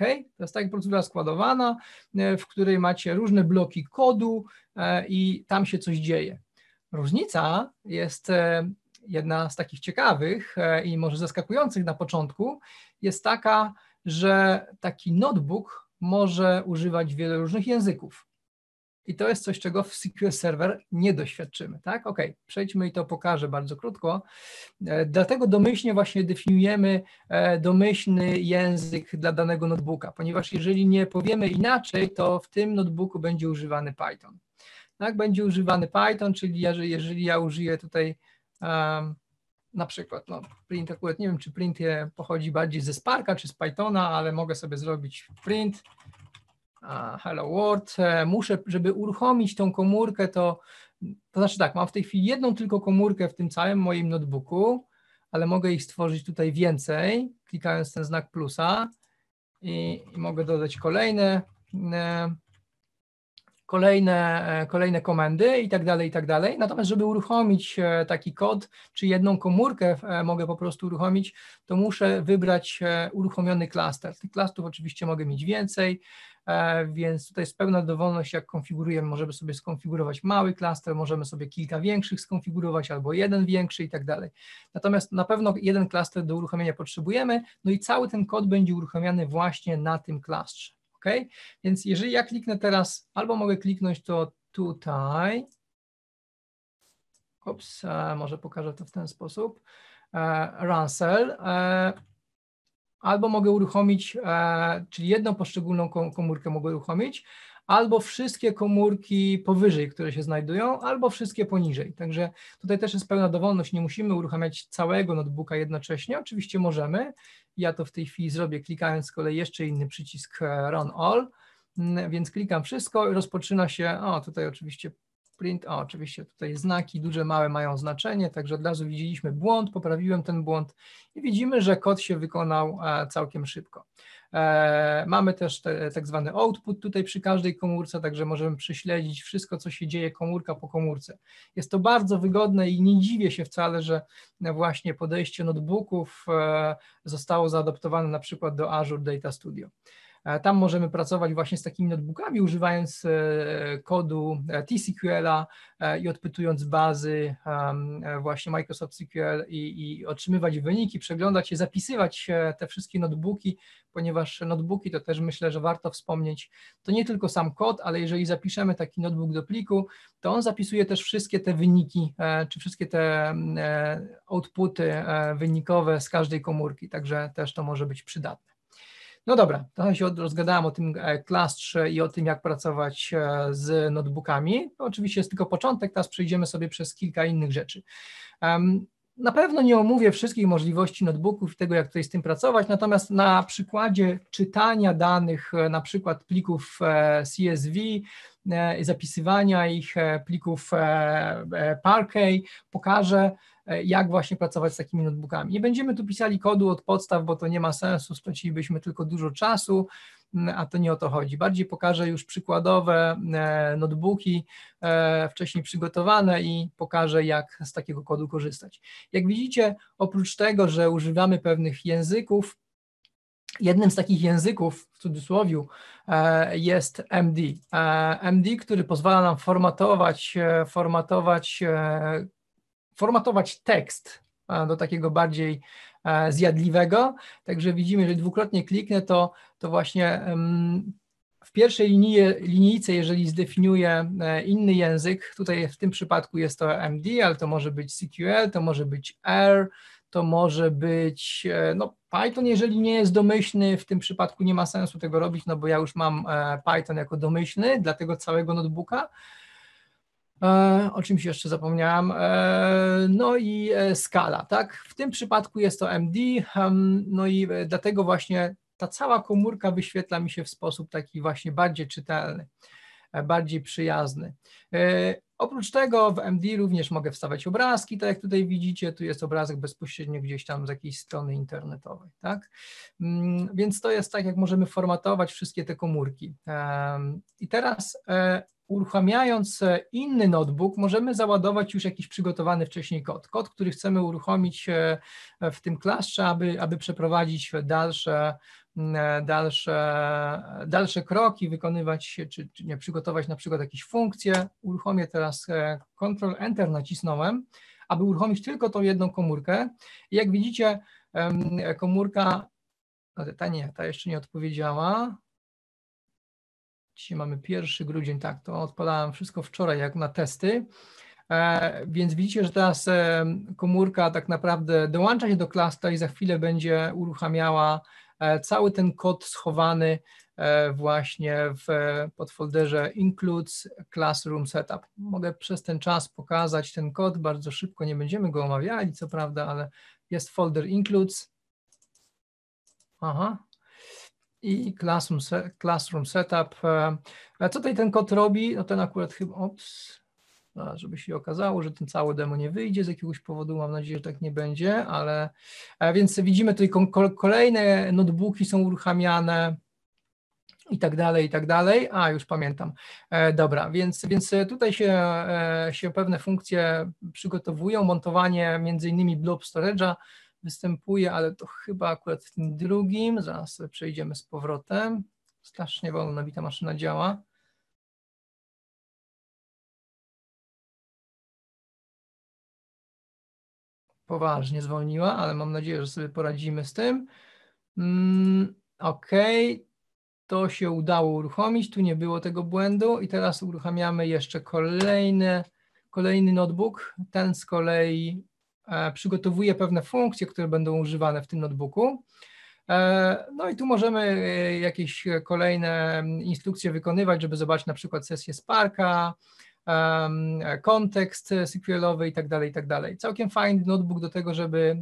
Okay? To jest tak procedura składowana, e, w której macie różne bloki kodu e, i tam się coś dzieje. Różnica jest e, jedna z takich ciekawych i może zaskakujących na początku jest taka, że taki notebook może używać wiele różnych języków. I to jest coś, czego w SQL Server nie doświadczymy, tak? Ok, przejdźmy i to pokażę bardzo krótko. E, dlatego domyślnie właśnie definiujemy e, domyślny język dla danego notebooka, ponieważ jeżeli nie powiemy inaczej, to w tym notebooku będzie używany Python. Tak, będzie używany Python, czyli jeżeli ja użyję tutaj Um, na przykład no, print akurat nie wiem, czy print pochodzi bardziej ze Sparka czy z Pythona, ale mogę sobie zrobić print hello world. E, muszę, żeby uruchomić tą komórkę, to, to znaczy tak, mam w tej chwili jedną tylko komórkę w tym całym moim notebooku, ale mogę ich stworzyć tutaj więcej. klikając ten znak plusa i, i mogę dodać kolejne, kolejne, kolejne komendy i tak dalej, i tak dalej. Natomiast, żeby uruchomić taki kod, czy jedną komórkę mogę po prostu uruchomić, to muszę wybrać uruchomiony klaster. Tych klastrów oczywiście mogę mieć więcej, E, więc tutaj jest pełna dowolność, jak konfigurujemy, możemy sobie skonfigurować mały klaster, możemy sobie kilka większych skonfigurować albo jeden większy i tak dalej. Natomiast na pewno jeden klaster do uruchomienia potrzebujemy, no i cały ten kod będzie uruchamiany właśnie na tym klastrze, ok? Więc jeżeli ja kliknę teraz, albo mogę kliknąć to tutaj, Ups, e, może pokażę to w ten sposób. E, Rancel albo mogę uruchomić, e, czyli jedną poszczególną komórkę mogę uruchomić, albo wszystkie komórki powyżej, które się znajdują, albo wszystkie poniżej. Także tutaj też jest pełna dowolność, nie musimy uruchamiać całego notebooka jednocześnie, oczywiście możemy. Ja to w tej chwili zrobię klikając z kolei jeszcze inny przycisk e, Run All, więc klikam wszystko i rozpoczyna się, o tutaj oczywiście print, o, oczywiście tutaj znaki duże, małe mają znaczenie, także od razu widzieliśmy błąd, poprawiłem ten błąd i widzimy, że kod się wykonał e, całkiem szybko. E, mamy też te, tak zwany output tutaj przy każdej komórce, także możemy prześledzić wszystko, co się dzieje komórka po komórce. Jest to bardzo wygodne i nie dziwię się wcale, że właśnie podejście notebooków e, zostało zaadoptowane na przykład do Azure Data Studio. E, tam możemy pracować właśnie z takimi notebookami, używając e, kodu e, TSQL-a i odpytując bazy właśnie Microsoft SQL i, i otrzymywać wyniki, przeglądać je, zapisywać te wszystkie notebooki, ponieważ notebooki to też myślę, że warto wspomnieć, to nie tylko sam kod, ale jeżeli zapiszemy taki notebook do pliku, to on zapisuje też wszystkie te wyniki, czy wszystkie te outputy wynikowe z każdej komórki, także też to może być przydatne. No dobra, trochę się rozgadałem o tym e, klastrze i o tym, jak pracować e, z notebookami. To oczywiście jest tylko początek, teraz przejdziemy sobie przez kilka innych rzeczy. Na pewno nie omówię wszystkich możliwości notebooków i tego, jak tutaj z tym pracować, natomiast na przykładzie czytania danych, e, na przykład plików CSV, zapisywania ich, plików Parquet, pokażę, jak właśnie pracować z takimi notebookami. Nie będziemy tu pisali kodu od podstaw, bo to nie ma sensu, stracilibyśmy tylko dużo czasu, a to nie o to chodzi. Bardziej pokażę już przykładowe e, notebooki e, wcześniej przygotowane i pokażę, jak z takiego kodu korzystać. Jak widzicie, oprócz tego, że używamy pewnych języków, Jednym z takich języków, w cudzysłowie, jest MD. MD, który pozwala nam formatować, formatować formatować tekst e, do takiego bardziej e, zjadliwego. Także widzimy, że dwukrotnie kliknę, to, to właśnie w pierwszej linii, linijce, jeżeli zdefiniuję e, inny język, tutaj w tym przypadku jest to MD, ale to może być CQL, to może być R, to może być no, Python, jeżeli nie jest domyślny, w tym przypadku nie ma sensu tego robić, no bo ja już mam Python jako domyślny dla tego całego notebooka, E, o czymś jeszcze zapomniałam, e, no i e, skala, tak? W tym przypadku jest to MD, no i dlatego właśnie ta cała komórka wyświetla mi się w sposób taki właśnie bardziej czytelny, bardziej przyjazny. Oprócz tego w MD również mogę wstawiać obrazki, tak jak tutaj widzicie, tu jest obrazek bezpośrednio gdzieś tam z jakiejś strony internetowej, tak? Mm, więc to jest tak, jak możemy formatować wszystkie te komórki. I teraz uruchamiając e, inny notebook, możemy załadować już jakiś przygotowany wcześniej kod. Kod, który chcemy uruchomić e, w tym klastrze, aby, aby przeprowadzić dalsze, e, dalsze, dalsze kroki, wykonywać, czy, czy nie, przygotować na przykład jakieś funkcje. Uruchomię teraz Ctrl Enter nacisnąłem, aby uruchomić tylko tą jedną komórkę. I jak widzicie, komórka, no ta nie, ta jeszcze nie odpowiedziała, Dzisiaj mamy 1 grudzień, tak, to odpalałem wszystko wczoraj jak na testy. E, więc widzicie, że teraz e, komórka tak naprawdę dołącza się do klastra i za chwilę będzie uruchamiała e, cały ten kod schowany właśnie w podfolderze includes classroom setup. Mogę przez ten czas pokazać ten kod bardzo szybko, nie będziemy go omawiali, co prawda, ale jest folder includes. Aha, i Classroom, classroom Setup. E, co tutaj ten kod robi? No ten akurat chyba, ops, żeby się okazało, że ten cały demo nie wyjdzie z jakiegoś powodu, mam nadzieję, że tak nie będzie, ale więc widzimy tutaj kolejne notebooki są uruchamiane, i tak dalej, i tak dalej. A, już pamiętam. E, dobra, więc, więc tutaj się, e, się pewne funkcje przygotowują. Montowanie między innymi blob storage'a występuje, ale to chyba akurat w tym drugim. Zaraz sobie przejdziemy z powrotem. Strasznie wolno nabita maszyna działa. Poważnie zwolniła, ale mam nadzieję, że sobie poradzimy z tym. Mm, OK, to się udało uruchomić, tu nie było tego błędu i teraz uruchamiamy jeszcze kolejny, kolejny notebook. Ten z kolei przygotowuje pewne funkcje, które będą używane w tym notebooku. E, no i tu możemy e, jakieś kolejne instrukcje wykonywać, żeby zobaczyć na przykład sesję Sparka, kontekst SQL-owy i tak dalej, i tak dalej. Całkiem fajny notebook do tego, żeby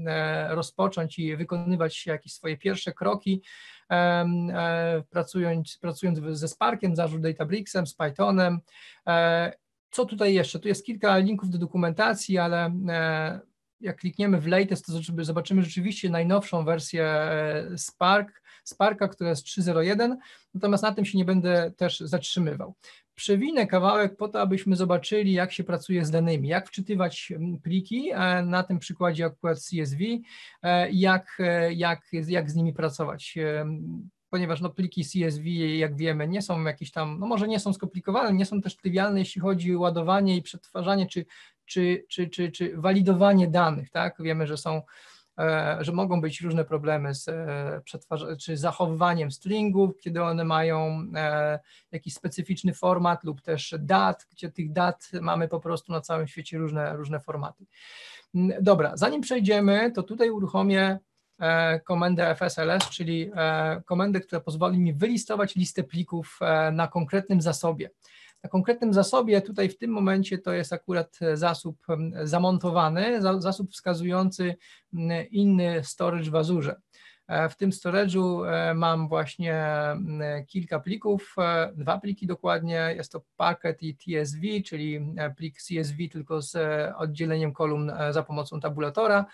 rozpocząć i wykonywać jakieś swoje pierwsze kroki E, pracując, pracując ze Sparkiem, Azure Databricksem, z Pythonem. E, co tutaj jeszcze? Tu jest kilka linków do dokumentacji, ale e, jak klikniemy w latest, to zobaczymy rzeczywiście najnowszą wersję Spark, Sparka, która jest 3.0.1, natomiast na tym się nie będę też zatrzymywał. Przewinę kawałek po to, abyśmy zobaczyli, jak się pracuje z danymi, jak wczytywać pliki, e, na tym przykładzie akurat CSV, e, jak, e, jak, jak z nimi pracować. Ponieważ no, pliki CSV, jak wiemy, nie są jakieś tam, no może nie są skomplikowane, nie są też trywialne, jeśli chodzi o ładowanie i przetwarzanie, czy, czy, czy, czy, czy walidowanie danych, tak? Wiemy, że są E, że mogą być różne problemy z e, czy zachowywaniem stringów, kiedy one mają e, jakiś specyficzny format lub też dat, gdzie tych dat mamy po prostu na całym świecie różne, różne formaty. Dobra, zanim przejdziemy, to tutaj uruchomię komendę fsls, czyli komendę, która pozwoli mi wylistować listę plików na konkretnym zasobie. Na konkretnym zasobie tutaj w tym momencie to jest akurat zasób zamontowany, zasób wskazujący inny storage w Azure. E, w tym storage'u e, mam właśnie kilka plików, e, dwa pliki dokładnie, jest to packet i TSV, czyli plik CSV tylko z oddzieleniem kolumn za pomocą tabulatora.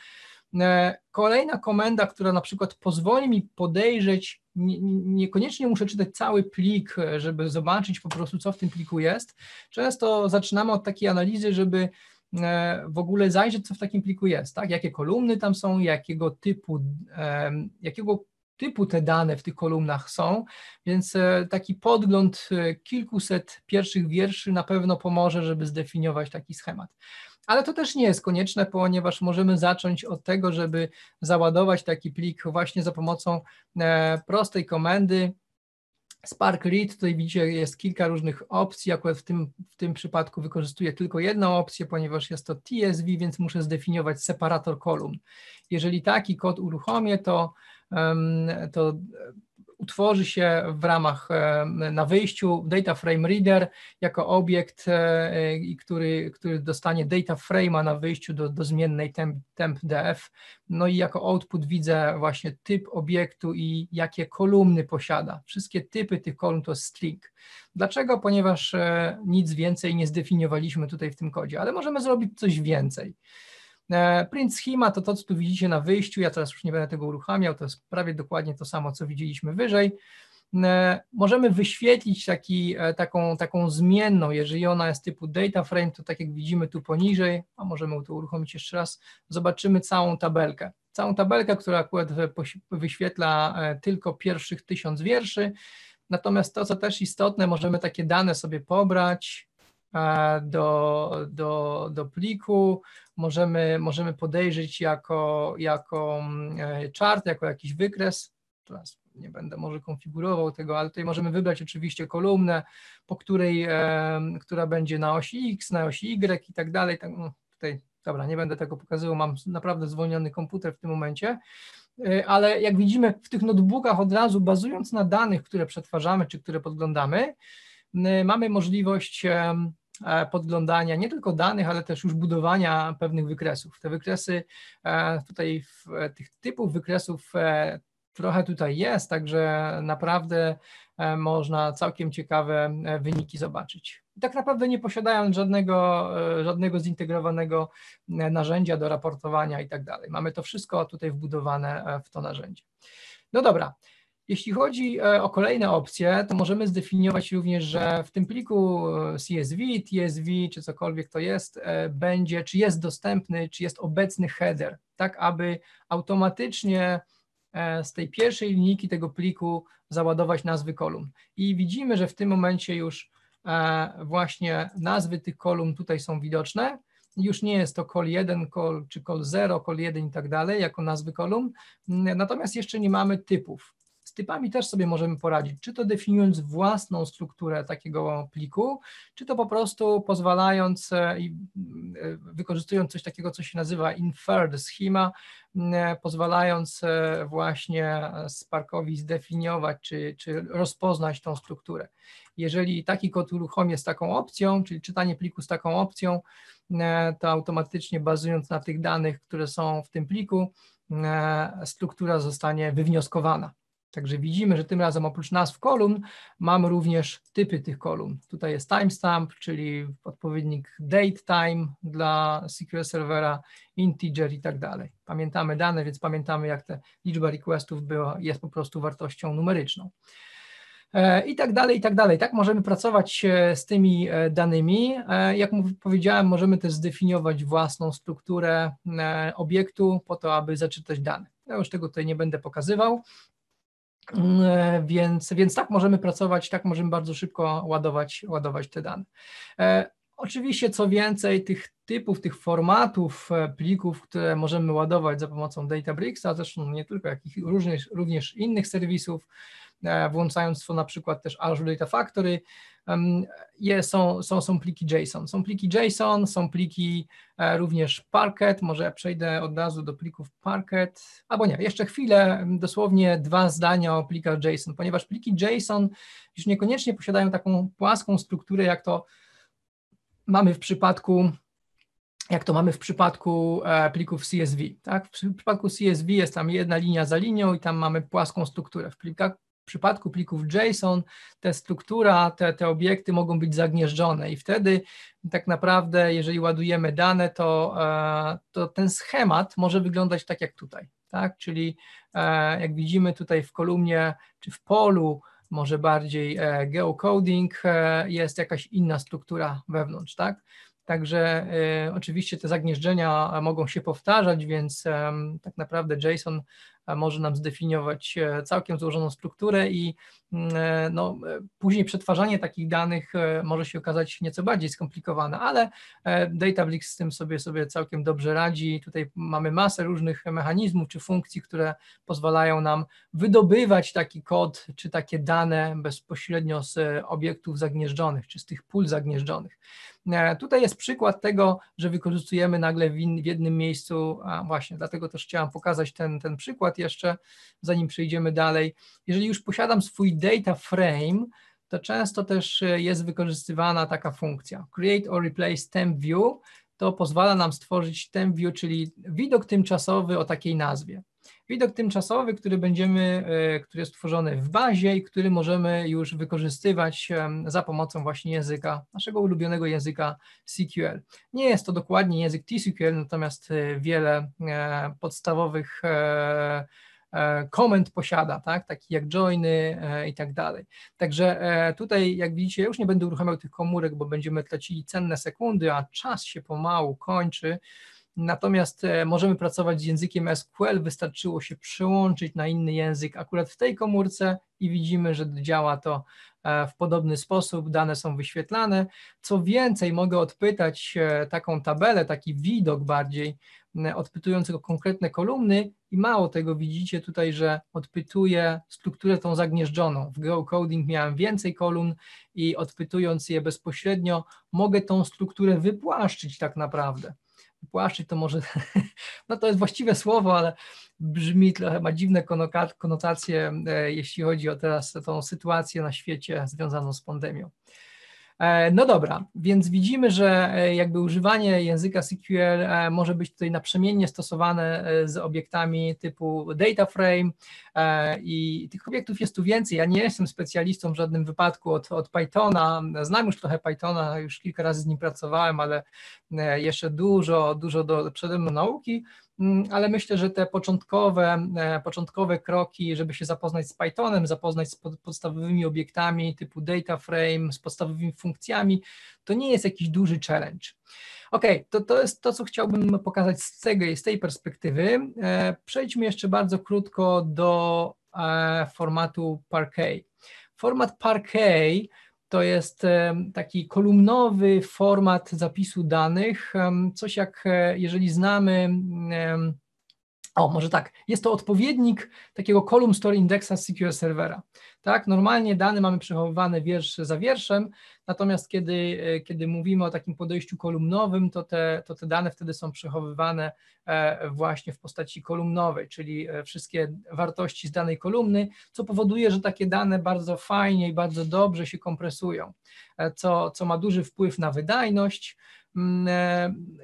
Kolejna komenda, która na przykład pozwoli mi podejrzeć nie, niekoniecznie muszę czytać cały plik, żeby zobaczyć po prostu, co w tym pliku jest. Często zaczynamy od takiej analizy, żeby e, w ogóle zajrzeć, co w takim pliku jest, tak? Jakie kolumny tam są, jakiego typu, jakiego typu te dane w tych kolumnach są, więc e, taki podgląd e, kilkuset pierwszych wierszy na pewno pomoże, żeby zdefiniować taki schemat. Ale to też nie jest konieczne, ponieważ możemy zacząć od tego, żeby załadować taki plik właśnie za pomocą e, prostej komendy Spark Read, tutaj widzicie jest kilka różnych opcji, akurat w tym, w tym przypadku wykorzystuję tylko jedną opcję, ponieważ jest to TSV, więc muszę zdefiniować separator kolumn. Jeżeli taki kod uruchomię, to, to utworzy się w ramach e, na wyjściu data frame reader jako obiekt, e, który, który dostanie data frame'a na wyjściu do, do zmiennej temp, temp df. No i jako output widzę właśnie typ obiektu i jakie kolumny posiada. Wszystkie typy tych kolumn to string. Dlaczego? Ponieważ e, nic więcej nie zdefiniowaliśmy tutaj w tym kodzie, ale możemy zrobić coś więcej. E, print schema to to, co tu widzicie na wyjściu, ja teraz już nie będę tego uruchamiał, to jest prawie dokładnie to samo, co widzieliśmy wyżej. E, możemy wyświetlić taki, e, taką, taką zmienną, jeżeli ona jest typu data frame, to tak jak widzimy tu poniżej, a możemy to uruchomić jeszcze raz, zobaczymy całą tabelkę. Całą tabelkę, która akurat wyświetla tylko pierwszych tysiąc wierszy, natomiast to, co też istotne, możemy takie dane sobie pobrać, do, do, do pliku, możemy, możemy podejrzeć jako, jako e, chart, jako jakiś wykres. Teraz nie będę może konfigurował tego, ale tutaj możemy wybrać oczywiście kolumnę, po której, e, która będzie na osi X, na osi Y i tak dalej. Tak, no, tutaj, dobra, nie będę tego pokazywał, mam naprawdę zwolniony komputer w tym momencie, e, ale jak widzimy w tych notebookach od razu, bazując na danych, które przetwarzamy czy które podglądamy, mamy możliwość podglądania nie tylko danych, ale też już budowania pewnych wykresów. Te wykresy, e, tutaj e, tych typów wykresów trochę tutaj jest, także naprawdę można całkiem ciekawe wyniki zobaczyć. tak naprawdę nie posiadając żadnego, żadnego zintegrowanego narzędzia do raportowania i tak dalej. Mamy to wszystko tutaj wbudowane w to narzędzie. No dobra, jeśli chodzi e, o kolejne opcje, to możemy zdefiniować również, że w tym pliku e, CSV, TSV czy cokolwiek to jest, e, będzie, czy jest dostępny, czy jest obecny header, tak aby automatycznie z tej pierwszej linijki tego pliku załadować nazwy kolumn. I widzimy, że w tym momencie już właśnie nazwy tych kolumn tutaj są widoczne. Już nie jest to call 1, call, czy call 0, call 1 i tak dalej, jako nazwy kolumn. Natomiast jeszcze nie mamy typów. Typami też sobie możemy poradzić, czy to definiując własną strukturę takiego pliku, czy to po prostu pozwalając e, i e, wykorzystując coś takiego, co się nazywa inferred schema, e, pozwalając właśnie Sparkowi zdefiniować czy, czy rozpoznać tą strukturę. Jeżeli taki kod uruchomię z taką opcją, czyli czytanie pliku z taką opcją, to automatycznie bazując na tych danych, które są w tym pliku, struktura zostanie wywnioskowana. Także widzimy, że tym razem oprócz nazw kolumn mamy również typy tych kolumn. Tutaj jest timestamp, czyli odpowiednik date time dla SQL Servera, integer i tak dalej. Pamiętamy dane, więc pamiętamy jak ta liczba requestów była, jest po prostu wartością numeryczną. E, I tak dalej, i tak dalej. Tak możemy pracować e, z tymi e, danymi. Jak powiedziałem, możemy też zdefiniować własną strukturę obiektu po to, aby zaczytać dane. Ja już tego tutaj nie będę pokazywał. E, więc, więc tak możemy pracować, tak możemy bardzo szybko ładować, ładować te dane. E, oczywiście, co więcej, tych typów, tych formatów e, plików, które możemy ładować za pomocą Databricks, a zresztą nie tylko, jak i również, również innych serwisów, włączając to na przykład też Azure Data Factory, jest, są, są, są pliki JSON. Są pliki JSON, są pliki e, również Parquet, może ja przejdę od razu do plików Parquet, albo nie, jeszcze chwilę, dosłownie dwa zdania o plikach JSON, ponieważ pliki JSON już niekoniecznie posiadają taką płaską strukturę, jak to mamy w przypadku jak to mamy w przypadku e, plików CSV. Tak? W przypadku CSV jest tam jedna linia za linią i tam mamy płaską strukturę. W plikach w przypadku plików JSON te struktura, te, te obiekty mogą być zagnieżdżone i wtedy tak naprawdę, jeżeli ładujemy dane, to, e, to ten schemat może wyglądać tak jak tutaj, tak? Czyli e, jak widzimy tutaj w kolumnie czy w polu, może bardziej e, geocoding, jest jakaś inna struktura wewnątrz, tak? Także y, oczywiście te zagnieżdżenia mogą się powtarzać, więc y, tak naprawdę JSON może nam zdefiniować e, całkiem złożoną strukturę i mm, e, no, e, później przetwarzanie takich danych może się okazać nieco bardziej skomplikowane, ale Databricks z tym sobie, sobie całkiem dobrze radzi. Tutaj mamy masę różnych mechanizmów czy funkcji, które pozwalają nam wydobywać taki kod czy takie dane bezpośrednio z obiektów zagnieżdżonych czy z tych pól zagnieżdżonych. Tutaj jest przykład tego, że wykorzystujemy nagle w, in, w jednym miejscu, właśnie dlatego też chciałam pokazać ten, ten przykład jeszcze, zanim przejdziemy dalej. Jeżeli już posiadam swój data frame, to często też jest wykorzystywana taka funkcja create or replace temp view, to pozwala nam stworzyć temp view, czyli widok tymczasowy o takiej nazwie. Widok tymczasowy, który będziemy, e, który jest tworzony w bazie i który możemy już wykorzystywać za pomocą właśnie języka, naszego ulubionego języka SQL. Nie jest to dokładnie język TSQL, natomiast e, wiele e, podstawowych komend posiada, tak, taki jak joiny i tak dalej. Także tutaj, jak widzicie, już nie będę uruchamiał tych komórek, bo będziemy tracili cenne sekundy, a czas się pomału kończy. Natomiast e, możemy pracować z językiem SQL, wystarczyło się przełączyć na inny język akurat w tej komórce i widzimy, że działa to e, w podobny sposób, dane są wyświetlane. Co więcej, mogę odpytać e, taką tabelę, taki widok bardziej, odpytujący o konkretne kolumny i mało tego widzicie tutaj, że odpytuję strukturę tą zagnieżdżoną. W GeoCoding miałem więcej kolumn i odpytując je bezpośrednio, mogę tą strukturę wypłaszczyć tak naprawdę płaszczyć to może, no to jest właściwe słowo, ale brzmi trochę, ma dziwne konotacje, e, jeśli chodzi o teraz tą sytuację na świecie związaną z pandemią. E, no dobra, więc widzimy, że e, jakby używanie języka SQL e, może być tutaj naprzemiennie stosowane z obiektami typu data frame i tych obiektów jest tu więcej. Ja nie jestem specjalistą w żadnym wypadku od, od Pythona, znam już trochę Pythona, już kilka razy z nim pracowałem, ale jeszcze dużo, dużo do przede mną nauki. Mm, ale myślę, że te początkowe, e, początkowe kroki, żeby się zapoznać z Pythonem, zapoznać z podstawowymi obiektami typu data frame, z podstawowymi funkcjami, to nie jest jakiś duży challenge. Ok, to, to jest to, co chciałbym pokazać z, tego, z tej perspektywy. E, przejdźmy jeszcze bardzo krótko do e, formatu Parquet. Format Parquet to jest taki kolumnowy format zapisu danych, coś jak e, jeżeli znamy o, może tak, jest to odpowiednik takiego column store indexa SQL Servera. Tak, normalnie dane mamy przechowywane wiersz za wierszem, natomiast kiedy, e, kiedy mówimy o takim podejściu kolumnowym, to te, to te dane wtedy są przechowywane e, właśnie w postaci kolumnowej, czyli e, wszystkie wartości z danej kolumny, co powoduje, że takie dane bardzo fajnie i bardzo dobrze się kompresują, co, co ma duży wpływ na wydajność,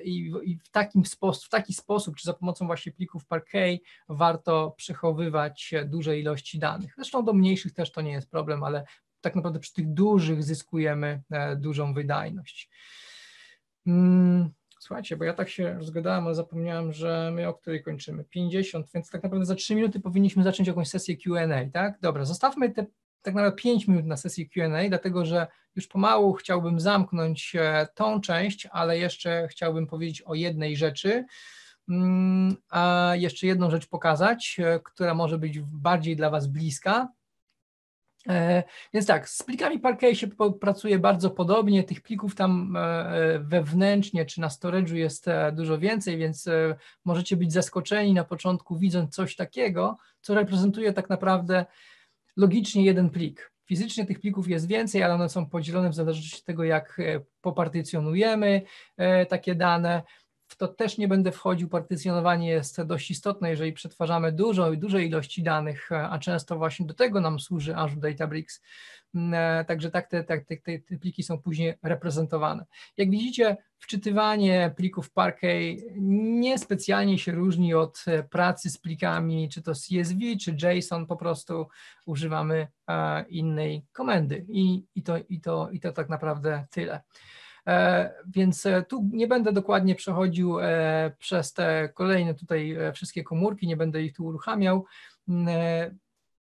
i, w, takim sposób, w taki sposób, czy za pomocą właśnie plików Parquet warto przechowywać duże ilości danych. Zresztą do mniejszych też to nie jest problem, ale tak naprawdę przy tych dużych zyskujemy e, dużą wydajność. Mm, słuchajcie, bo ja tak się rozgadałem, ale zapomniałem, że my o której kończymy? 50, więc tak naprawdę za 3 minuty powinniśmy zacząć jakąś sesję Q&A, tak? Dobra, zostawmy te tak naprawdę 5 minut na sesję Q&A, dlatego że już pomału chciałbym zamknąć e, tą część, ale jeszcze chciałbym powiedzieć o jednej rzeczy, mm, a jeszcze jedną rzecz pokazać, e, która może być bardziej dla Was bliska. E, więc tak, z plikami Parquet się pracuje bardzo podobnie, tych plików tam wewnętrznie czy na storage'u jest dużo więcej, więc możecie być zaskoczeni na początku widząc coś takiego, co reprezentuje tak naprawdę logicznie jeden plik. Fizycznie tych plików jest więcej, ale one są podzielone w zależności od tego, jak e, popartycjonujemy e, takie dane. W to też nie będę wchodził. Partycjonowanie jest dość istotne, jeżeli przetwarzamy dużo i duże ilości danych, a często właśnie do tego nam służy Azure Databricks. Mm, e, także tak te, tak te, te, te pliki są później reprezentowane. Jak widzicie, wczytywanie plików Parquet niespecjalnie się różni od e, pracy z plikami, czy to CSV, czy JSON, po prostu używamy e, innej komendy i, i, to, i, to, i to tak naprawdę tyle. Więc tu nie będę dokładnie przechodził przez te kolejne tutaj wszystkie komórki, nie będę ich tu uruchamiał. Mm,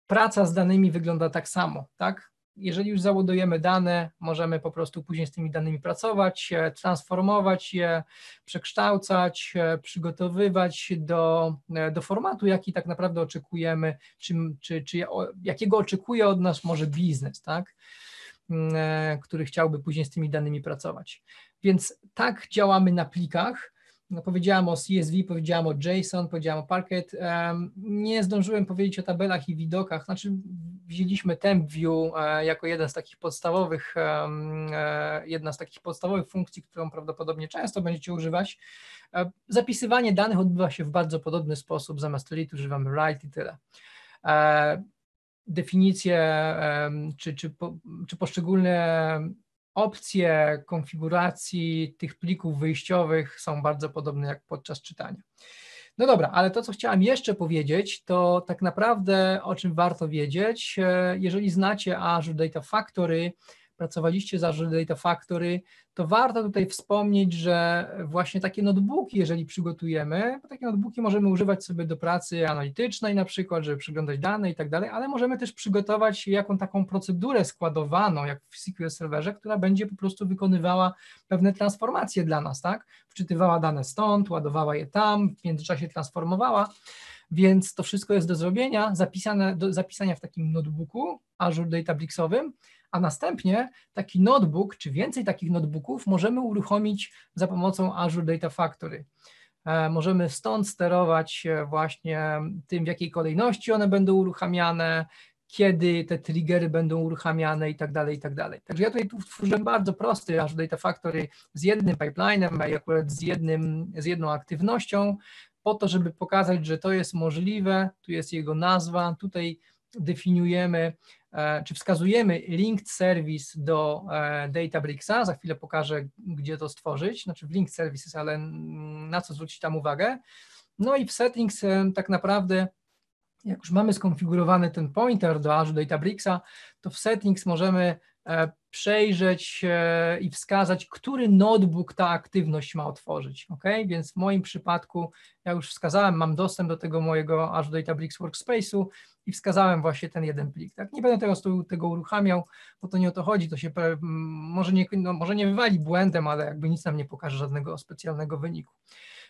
praca z danymi wygląda tak samo, tak? jeżeli już załadujemy dane, możemy po prostu później z tymi danymi pracować, transformować je, przekształcać, przygotowywać do, do formatu, jaki tak naprawdę oczekujemy, czy, czy, czy jakiego oczekuje od nas może biznes, tak? Mm, który chciałby później z tymi danymi pracować. Więc tak działamy na plikach no powiedziałam o CSV, powiedziałam o JSON, powiedziałam o Parquet. Nie zdążyłem powiedzieć o tabelach i widokach, znaczy wzięliśmy TempView e, jako jeden z takich podstawowych, e, jedna z takich podstawowych funkcji, którą prawdopodobnie często będziecie używać. E, zapisywanie danych odbywa się w bardzo podobny sposób, zamiast read używamy write i tyle definicje czy, czy, czy poszczególne opcje konfiguracji tych plików wyjściowych są bardzo podobne jak podczas czytania. No dobra, ale to, co chciałam jeszcze powiedzieć, to tak naprawdę o czym warto wiedzieć, e, jeżeli znacie Azure Data Factory, pracowaliście z Azure Data Factory, to warto tutaj wspomnieć, że właśnie takie notebooki, jeżeli przygotujemy, bo takie notebooki możemy używać sobie do pracy analitycznej na przykład, żeby przeglądać dane i tak dalej, ale możemy też przygotować jaką taką procedurę składowaną, jak w SQL Serverze, która będzie po prostu wykonywała pewne transformacje dla nas, tak? Wczytywała dane stąd, ładowała je tam, w międzyczasie transformowała, więc to wszystko jest do zrobienia, zapisane, do zapisania w takim notebooku Azure Databricksowym, a następnie taki notebook, czy więcej takich notebooków możemy uruchomić za pomocą Azure Data Factory. E, możemy stąd sterować właśnie tym, w jakiej kolejności one będą uruchamiane, kiedy te triggery będą uruchamiane i tak dalej, i tak dalej. Także ja tutaj tu stworzyłem bardzo prosty Azure Data Factory z jednym pipelinem, i akurat z, jednym, z jedną aktywnością, po to, żeby pokazać, że to jest możliwe, tu jest jego nazwa, tutaj definiujemy, czy wskazujemy linked service do Databricksa, za chwilę pokażę, gdzie to stworzyć, znaczy w linked services, ale na co zwrócić tam uwagę. No i w settings tak naprawdę jak już mamy skonfigurowany ten pointer do Azure Databricksa, to w settings możemy e, przejrzeć i wskazać, który notebook ta aktywność ma otworzyć. ok? Więc w moim przypadku, ja już wskazałem, mam dostęp do tego mojego Azure Databricks Workspace'u i wskazałem właśnie ten jeden plik. Tak? Nie będę teraz tego uruchamiał, bo to nie o to chodzi, to się może nie, no, może nie wywali błędem, ale jakby nic nam nie pokaże żadnego specjalnego wyniku.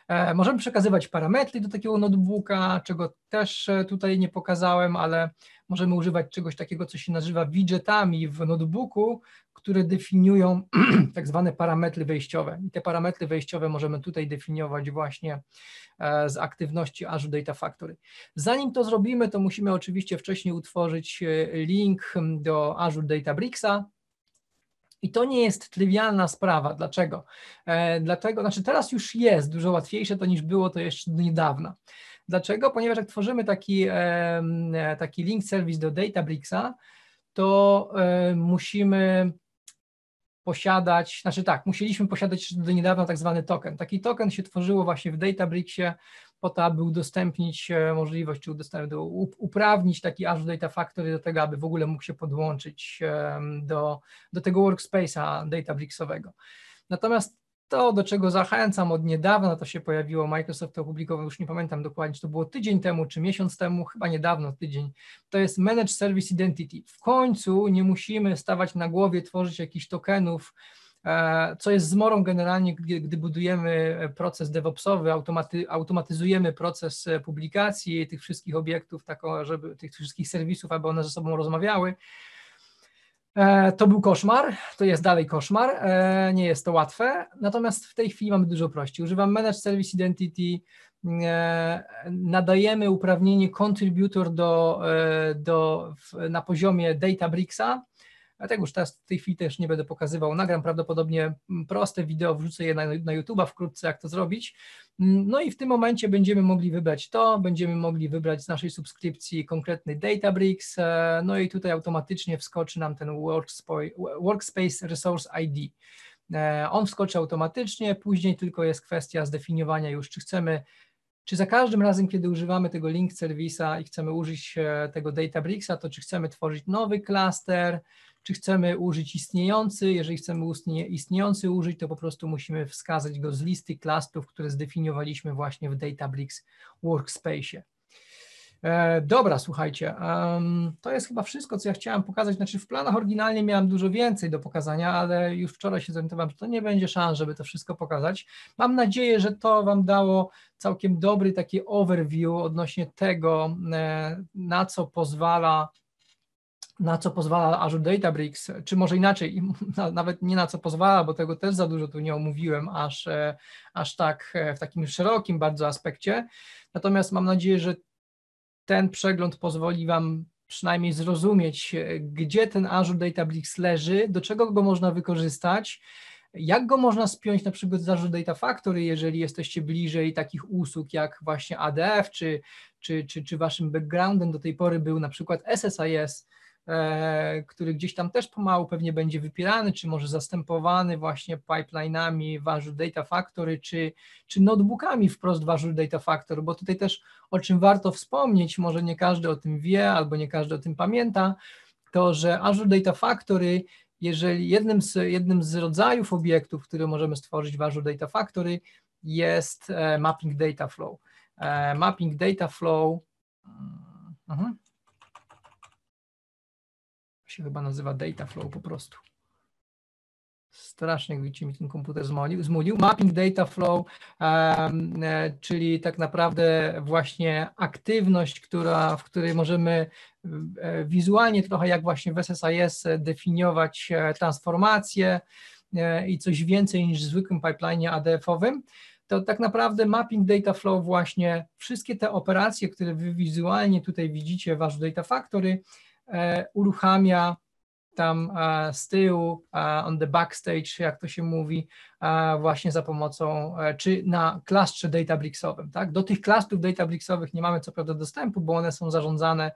E, możemy przekazywać parametry do takiego notebooka, czego też e, tutaj nie pokazałem, ale możemy używać czegoś takiego, co się nazywa widgetami w notebooku, które definiują tak zwane parametry wejściowe. I te parametry wejściowe możemy tutaj definiować właśnie e, z aktywności Azure Data Factory. Zanim to zrobimy, to musimy oczywiście wcześniej utworzyć link do Azure Databricksa, i to nie jest trywialna sprawa. Dlaczego? E, dlatego, znaczy teraz już jest dużo łatwiejsze to niż było to jeszcze do niedawna. Dlaczego? Ponieważ jak tworzymy taki, e, taki link service do Databricksa, to e, musimy posiadać, znaczy tak, musieliśmy posiadać do niedawna tak zwany token. Taki token się tworzyło właśnie w Databricksie po to, aby udostępnić e, możliwość, czy uprawnić taki Azure Data Factory do tego, aby w ogóle mógł się podłączyć do, do tego workspace'a Databricksowego. Natomiast to, do czego zachęcam od niedawna, to się pojawiło, Microsoft opublikował, już nie pamiętam dokładnie, czy to było tydzień temu, czy miesiąc temu, chyba niedawno, tydzień, to jest Managed Service Identity. W końcu nie musimy stawać na głowie, tworzyć jakichś tokenów, co jest zmorą generalnie, gdy, gdy budujemy proces DevOpsowy, automaty, automatyzujemy proces publikacji tych wszystkich obiektów, żeby tych wszystkich serwisów, aby one ze sobą rozmawiały. E, to był koszmar, to jest dalej koszmar, e, nie jest to łatwe, natomiast w tej chwili mamy dużo prościej. Używam Managed Service Identity, e, nadajemy uprawnienie contributor do, do, na poziomie Databricksa, Dlatego już teraz w tej chwili też nie będę pokazywał. Nagram prawdopodobnie proste wideo, wrzucę je na, na YouTube'a wkrótce, jak to zrobić. No i w tym momencie będziemy mogli wybrać to, będziemy mogli wybrać z naszej subskrypcji konkretny Databricks, e, no i tutaj automatycznie wskoczy nam ten Workspace Resource ID. E, on wskoczy automatycznie, później tylko jest kwestia zdefiniowania już, czy chcemy czy za każdym razem, kiedy używamy tego link serwisa i chcemy użyć e, tego Databricksa, to czy chcemy tworzyć nowy klaster, czy chcemy użyć istniejący. Jeżeli chcemy istniejący użyć, to po prostu musimy wskazać go z listy klastrów, które zdefiniowaliśmy właśnie w Databricks Workspace. E, dobra, słuchajcie, to jest chyba wszystko, co ja chciałem pokazać. Znaczy, w planach oryginalnie miałem dużo więcej do pokazania, ale już wczoraj się zorientowałem, że to nie będzie szans, żeby to wszystko pokazać. Mam nadzieję, że to Wam dało całkiem dobry taki overview odnośnie tego, e, na co pozwala na co pozwala Azure Databricks, czy może inaczej, nawet nie na co pozwala, bo tego też za dużo tu nie omówiłem, aż, e, aż tak e, w takim szerokim bardzo aspekcie. Natomiast mam nadzieję, że ten przegląd pozwoli Wam przynajmniej zrozumieć, e, gdzie ten Azure Databricks leży, do czego go można wykorzystać, jak go można spiąć na przykład z Azure Data Factory, jeżeli jesteście bliżej takich usług jak właśnie ADF, czy, czy, czy, czy Waszym backgroundem do tej pory był na przykład SSIS, który gdzieś tam też pomału pewnie będzie wypierany, czy może zastępowany właśnie pipeline'ami w Azure Data Factory, czy, czy notebookami wprost w Azure Data Factory, bo tutaj też o czym warto wspomnieć, może nie każdy o tym wie, albo nie każdy o tym pamięta, to że Azure Data Factory, jeżeli jednym z, jednym z rodzajów obiektów, które możemy stworzyć w Azure Data Factory jest e, Mapping Data Flow. E, mapping Data Flow, uh-huh się chyba nazywa data flow po prostu. Strasznie, widzicie, mi ten komputer zmulił. zmulił. Mapping data flow, um, czyli tak naprawdę właśnie aktywność, która, w której możemy e, wizualnie trochę jak właśnie w SSIS definiować e, transformację i coś więcej niż w zwykłym pipeline ADF-owym to tak naprawdę mapping data flow właśnie wszystkie te operacje, które wy wizualnie tutaj widzicie w Azure Data Factory, uruchamia tam e, z tyłu, e, on the backstage, jak to się mówi, właśnie za pomocą, czy na klastrze databricksowym. Tak? Do tych klastrów databricksowych nie mamy co prawda dostępu, bo one są zarządzane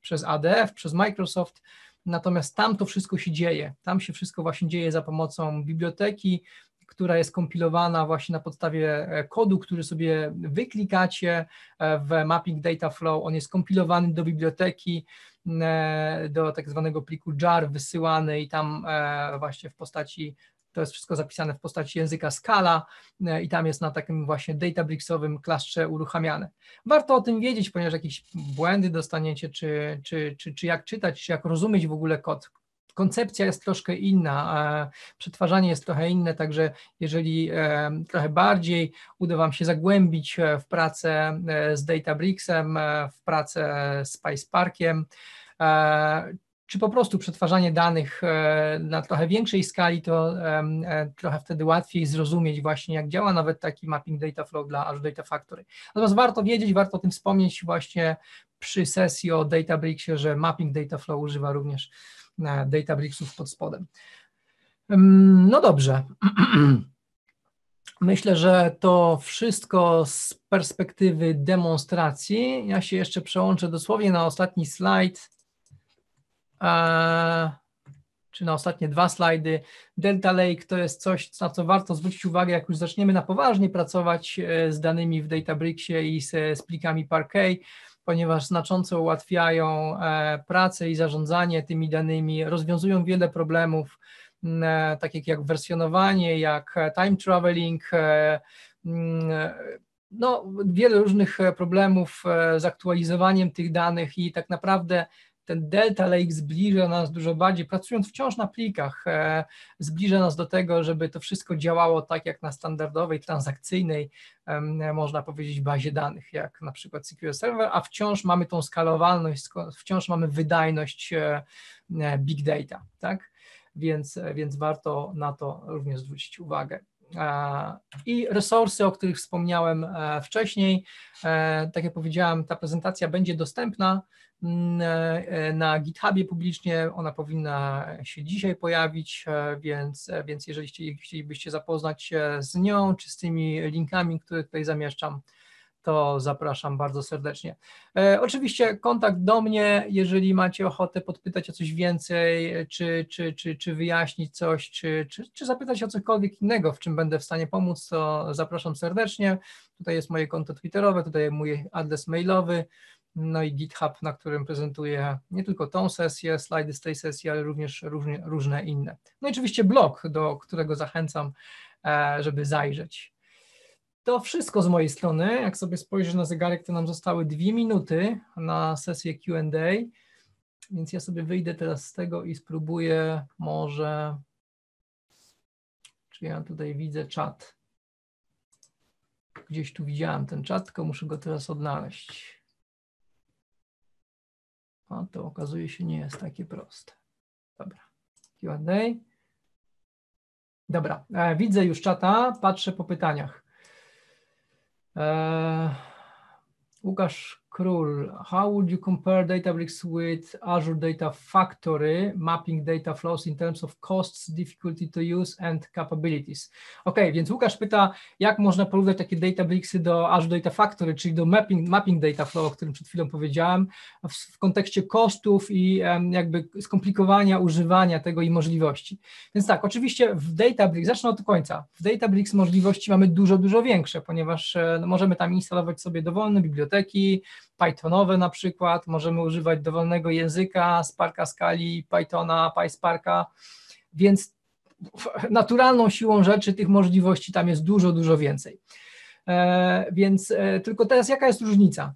przez ADF, przez Microsoft, natomiast tam to wszystko się dzieje. Tam się wszystko właśnie dzieje za pomocą biblioteki, która jest kompilowana właśnie na podstawie e, kodu, który sobie wyklikacie e, w Mapping Data Flow. On jest kompilowany do biblioteki, e, do tak zwanego pliku jar wysyłany i tam właśnie w postaci to jest wszystko zapisane w postaci języka Scala i tam jest na takim właśnie Databricksowym klastrze uruchamiane. Warto o tym wiedzieć, ponieważ jakieś błędy dostaniecie, czy, czy, czy, czy jak czytać, czy jak rozumieć w ogóle kod, koncepcja jest troszkę inna, przetwarzanie jest trochę inne, także jeżeli e, trochę bardziej uda Wam się zagłębić e, w pracę e, z Databricksem, w pracę z PySparkiem, czy po prostu przetwarzanie danych na trochę większej skali, to trochę wtedy łatwiej zrozumieć właśnie, jak działa nawet taki mapping data flow dla Azure Data Factory. Natomiast warto wiedzieć, warto o tym wspomnieć właśnie przy sesji o Databricksie, że mapping data flow używa również Databricksów pod spodem. No dobrze. Myślę, że to wszystko z perspektywy demonstracji. Ja się jeszcze przełączę dosłownie na ostatni slajd, czy na ostatnie dwa slajdy. Delta Lake to jest coś, na co warto zwrócić uwagę, jak już zaczniemy na poważnie pracować e, z danymi w Databricksie i z, z plikami Parquet ponieważ znacząco ułatwiają e, pracę i zarządzanie tymi danymi, rozwiązują wiele problemów, e, takich jak wersjonowanie, jak time traveling, e, no, wiele różnych problemów z aktualizowaniem tych danych i tak naprawdę ten Delta Lake zbliża nas dużo bardziej, pracując wciąż na plikach, e, zbliża nas do tego, żeby to wszystko działało tak jak na standardowej, transakcyjnej, można powiedzieć, bazie danych, jak na przykład SQL Server, a wciąż mamy tą skalowalność, wciąż mamy wydajność e, e, big data, tak? Więc, więc warto na to również zwrócić uwagę. I resursy, o których wspomniałem wcześniej, tak jak powiedziałem, ta prezentacja będzie dostępna na GitHubie publicznie, ona powinna się dzisiaj pojawić, e, więc, e, więc jeżeli chcielibyście zapoznać się z nią, czy z tymi linkami, które tutaj zamieszczam, to zapraszam bardzo serdecznie. E, oczywiście kontakt do mnie, jeżeli macie ochotę podpytać o coś więcej, czy, czy, czy, czy wyjaśnić coś, czy, czy, czy zapytać o cokolwiek innego, w czym będę w stanie pomóc, to zapraszam serdecznie. Tutaj jest moje konto Twitterowe, tutaj mój adres mailowy no i GitHub, na którym prezentuję nie tylko tą sesję, slajdy z tej sesji, ale również różne, różne inne. No i oczywiście blog, do którego zachęcam, e, żeby zajrzeć. To wszystko z mojej strony. Jak sobie spojrzysz na zegarek, to nam zostały dwie minuty na sesję QA, więc ja sobie wyjdę teraz z tego i spróbuję może. Czy ja tutaj widzę czat? Gdzieś tu widziałem ten czat, tylko muszę go teraz odnaleźć. A to okazuje się nie jest takie proste. Dobra. Q&A. Dobra, e, widzę już czata, patrzę po pytaniach. E, Łukasz Król, how would you compare Databricks with Azure Data Factory, mapping data flows in terms of costs, difficulty to use and capabilities? Ok, więc Łukasz pyta, jak można porównać takie Databricksy do Azure Data Factory, czyli do mapping, mapping data flow, o którym przed chwilą powiedziałem, w, w kontekście kosztów i um, jakby skomplikowania używania tego i możliwości. Więc tak, oczywiście w Databricks, zacznę od końca, w Databricks możliwości mamy dużo, dużo większe, ponieważ no, możemy tam instalować sobie dowolne biblioteki, Pythonowe na przykład, możemy używać dowolnego języka, Sparka Skali, Pythona, PySparka, więc naturalną siłą rzeczy tych możliwości tam jest dużo, dużo więcej. E, więc e, tylko teraz jaka jest różnica?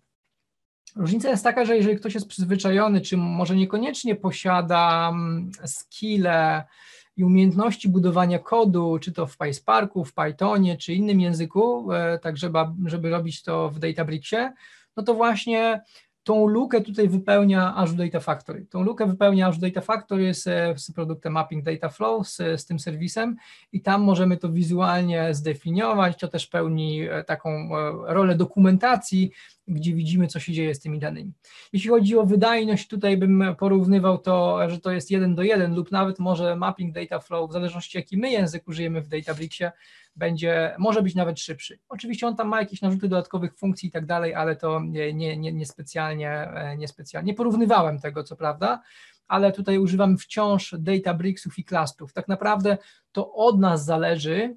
Różnica jest taka, że jeżeli ktoś jest przyzwyczajony, czy może niekoniecznie posiada mm, skille i umiejętności budowania kodu, czy to w PySparku, w Pythonie, czy innym języku, e, tak żeby, żeby robić to w Databricksie, no to właśnie tą lukę tutaj wypełnia Azure Data Factory. Tą lukę wypełnia Azure Data Factory z, z produktem Mapping Data Flow, z, z tym serwisem i tam możemy to wizualnie zdefiniować, to też pełni e, taką e, rolę dokumentacji gdzie widzimy, co się dzieje z tymi danymi. Jeśli chodzi o wydajność, tutaj bym porównywał to, że to jest jeden do jeden lub nawet może mapping data flow, w zależności jaki my język użyjemy w Databricksie, będzie, może być nawet szybszy. Oczywiście on tam ma jakieś narzuty dodatkowych funkcji i tak dalej, ale to nie, nie, nie, nie, specjalnie, nie specjalnie, nie porównywałem tego, co prawda, ale tutaj używam wciąż Databricksów i clusterów. Tak naprawdę to od nas zależy, e,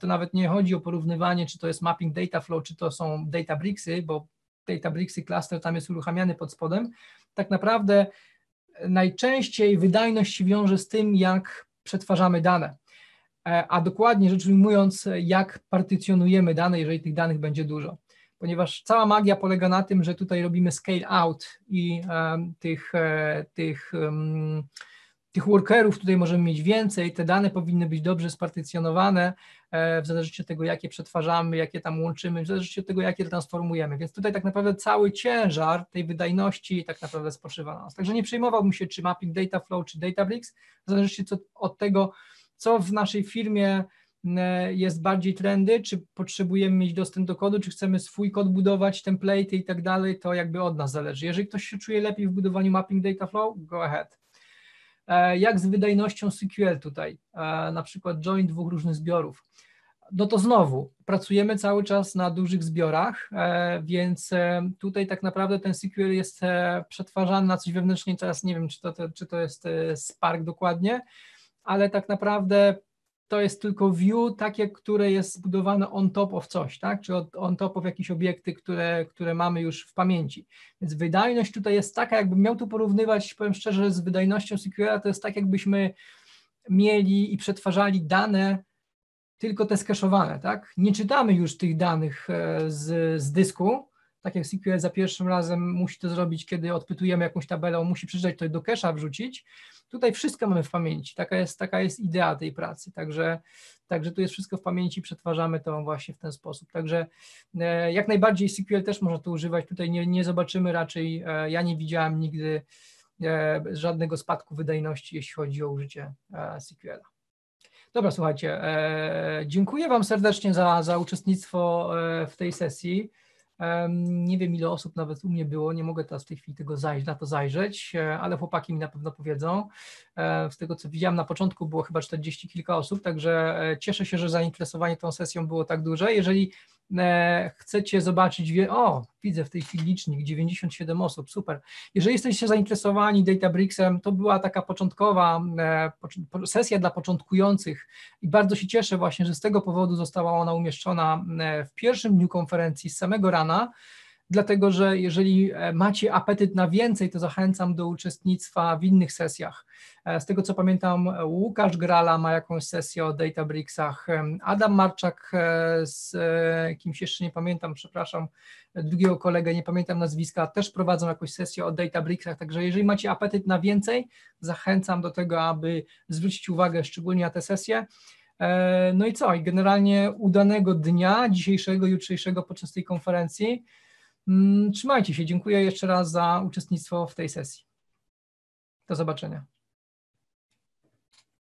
to nawet nie chodzi o porównywanie, czy to jest mapping data flow, czy to są Databricksy, bo Databricksy cluster tam jest uruchamiany pod spodem. Tak naprawdę najczęściej wydajność się wiąże z tym, jak przetwarzamy dane, e, a dokładnie rzecz ujmując, jak partycjonujemy dane, jeżeli tych danych będzie dużo ponieważ cała magia polega na tym, że tutaj robimy scale out i um, tych, e, tych, um, tych workerów tutaj możemy mieć więcej, te dane powinny być dobrze spartycjonowane e, w zależności od tego, jakie przetwarzamy, jakie tam łączymy, w zależności od tego, jakie transformujemy. Więc tutaj tak naprawdę cały ciężar tej wydajności tak naprawdę spoczywa na nas. Także nie przejmowałbym się, czy mapping data flow, czy Databricks, w zależności od tego, co w naszej firmie jest bardziej trendy, czy potrzebujemy mieć dostęp do kodu, czy chcemy swój kod budować, template i tak dalej, to jakby od nas zależy. Jeżeli ktoś się czuje lepiej w budowaniu mapping data flow, go ahead. E, jak z wydajnością SQL tutaj, e, na przykład join dwóch różnych zbiorów. No to znowu, pracujemy cały czas na dużych zbiorach, więc tutaj tak naprawdę ten SQL jest przetwarzany na coś wewnętrznie, teraz nie wiem, czy to, czy to jest Spark dokładnie, ale tak naprawdę to jest tylko view takie, które jest zbudowane on top of coś, tak? czy on top of jakieś obiekty, które, które mamy już w pamięci. Więc wydajność tutaj jest taka, jakbym miał tu porównywać, powiem szczerze, z wydajnością SQL, to jest tak, jakbyśmy mieli i przetwarzali dane tylko te skeszowane, tak? Nie czytamy już tych danych e, z, z dysku, tak jak SQL za pierwszym razem musi to zrobić, kiedy odpytujemy jakąś tabelę, on musi przeczytać to do cache'a wrzucić. Tutaj wszystko mamy w pamięci, taka jest, taka jest idea tej pracy, także, także tu jest wszystko w pamięci, przetwarzamy to właśnie w ten sposób. Także e, jak najbardziej SQL też można to używać, tutaj nie, nie zobaczymy raczej, e, ja nie widziałem nigdy e, żadnego spadku wydajności, jeśli chodzi o użycie SQL-a. Dobra, słuchajcie, dziękuję Wam serdecznie za, za uczestnictwo w tej sesji. Nie wiem, ile osób nawet u mnie było, nie mogę teraz w tej chwili tego zajrzeć, na to zajrzeć, e, ale chłopaki mi na pewno powiedzą. E, z tego, co widziałem na początku, było chyba 40 kilka osób, także e, cieszę się, że zainteresowanie tą sesją było tak duże. Jeżeli chcecie zobaczyć, o, widzę w tej chwili licznik, 97 osób, super. Jeżeli jesteście zainteresowani Databricksem, to była taka początkowa e, sesja dla początkujących i bardzo się cieszę właśnie, że z tego powodu została ona umieszczona e, w pierwszym dniu konferencji z samego rana, dlatego że jeżeli e, macie apetyt na więcej, to zachęcam do uczestnictwa w innych sesjach. E, z tego co pamiętam, Łukasz Grala ma jakąś sesję o Databricksach, Adam Marczak e, z kimś jeszcze nie pamiętam, przepraszam, drugiego kolegę, nie pamiętam nazwiska, też prowadzą jakąś sesję o Databricksach, także jeżeli macie apetyt na więcej, zachęcam do tego, aby zwrócić uwagę szczególnie na te sesje. No i co? I generalnie udanego dnia dzisiejszego, jutrzejszego podczas tej konferencji. Mm, trzymajcie się. Dziękuję jeszcze raz za uczestnictwo w tej sesji. Do zobaczenia.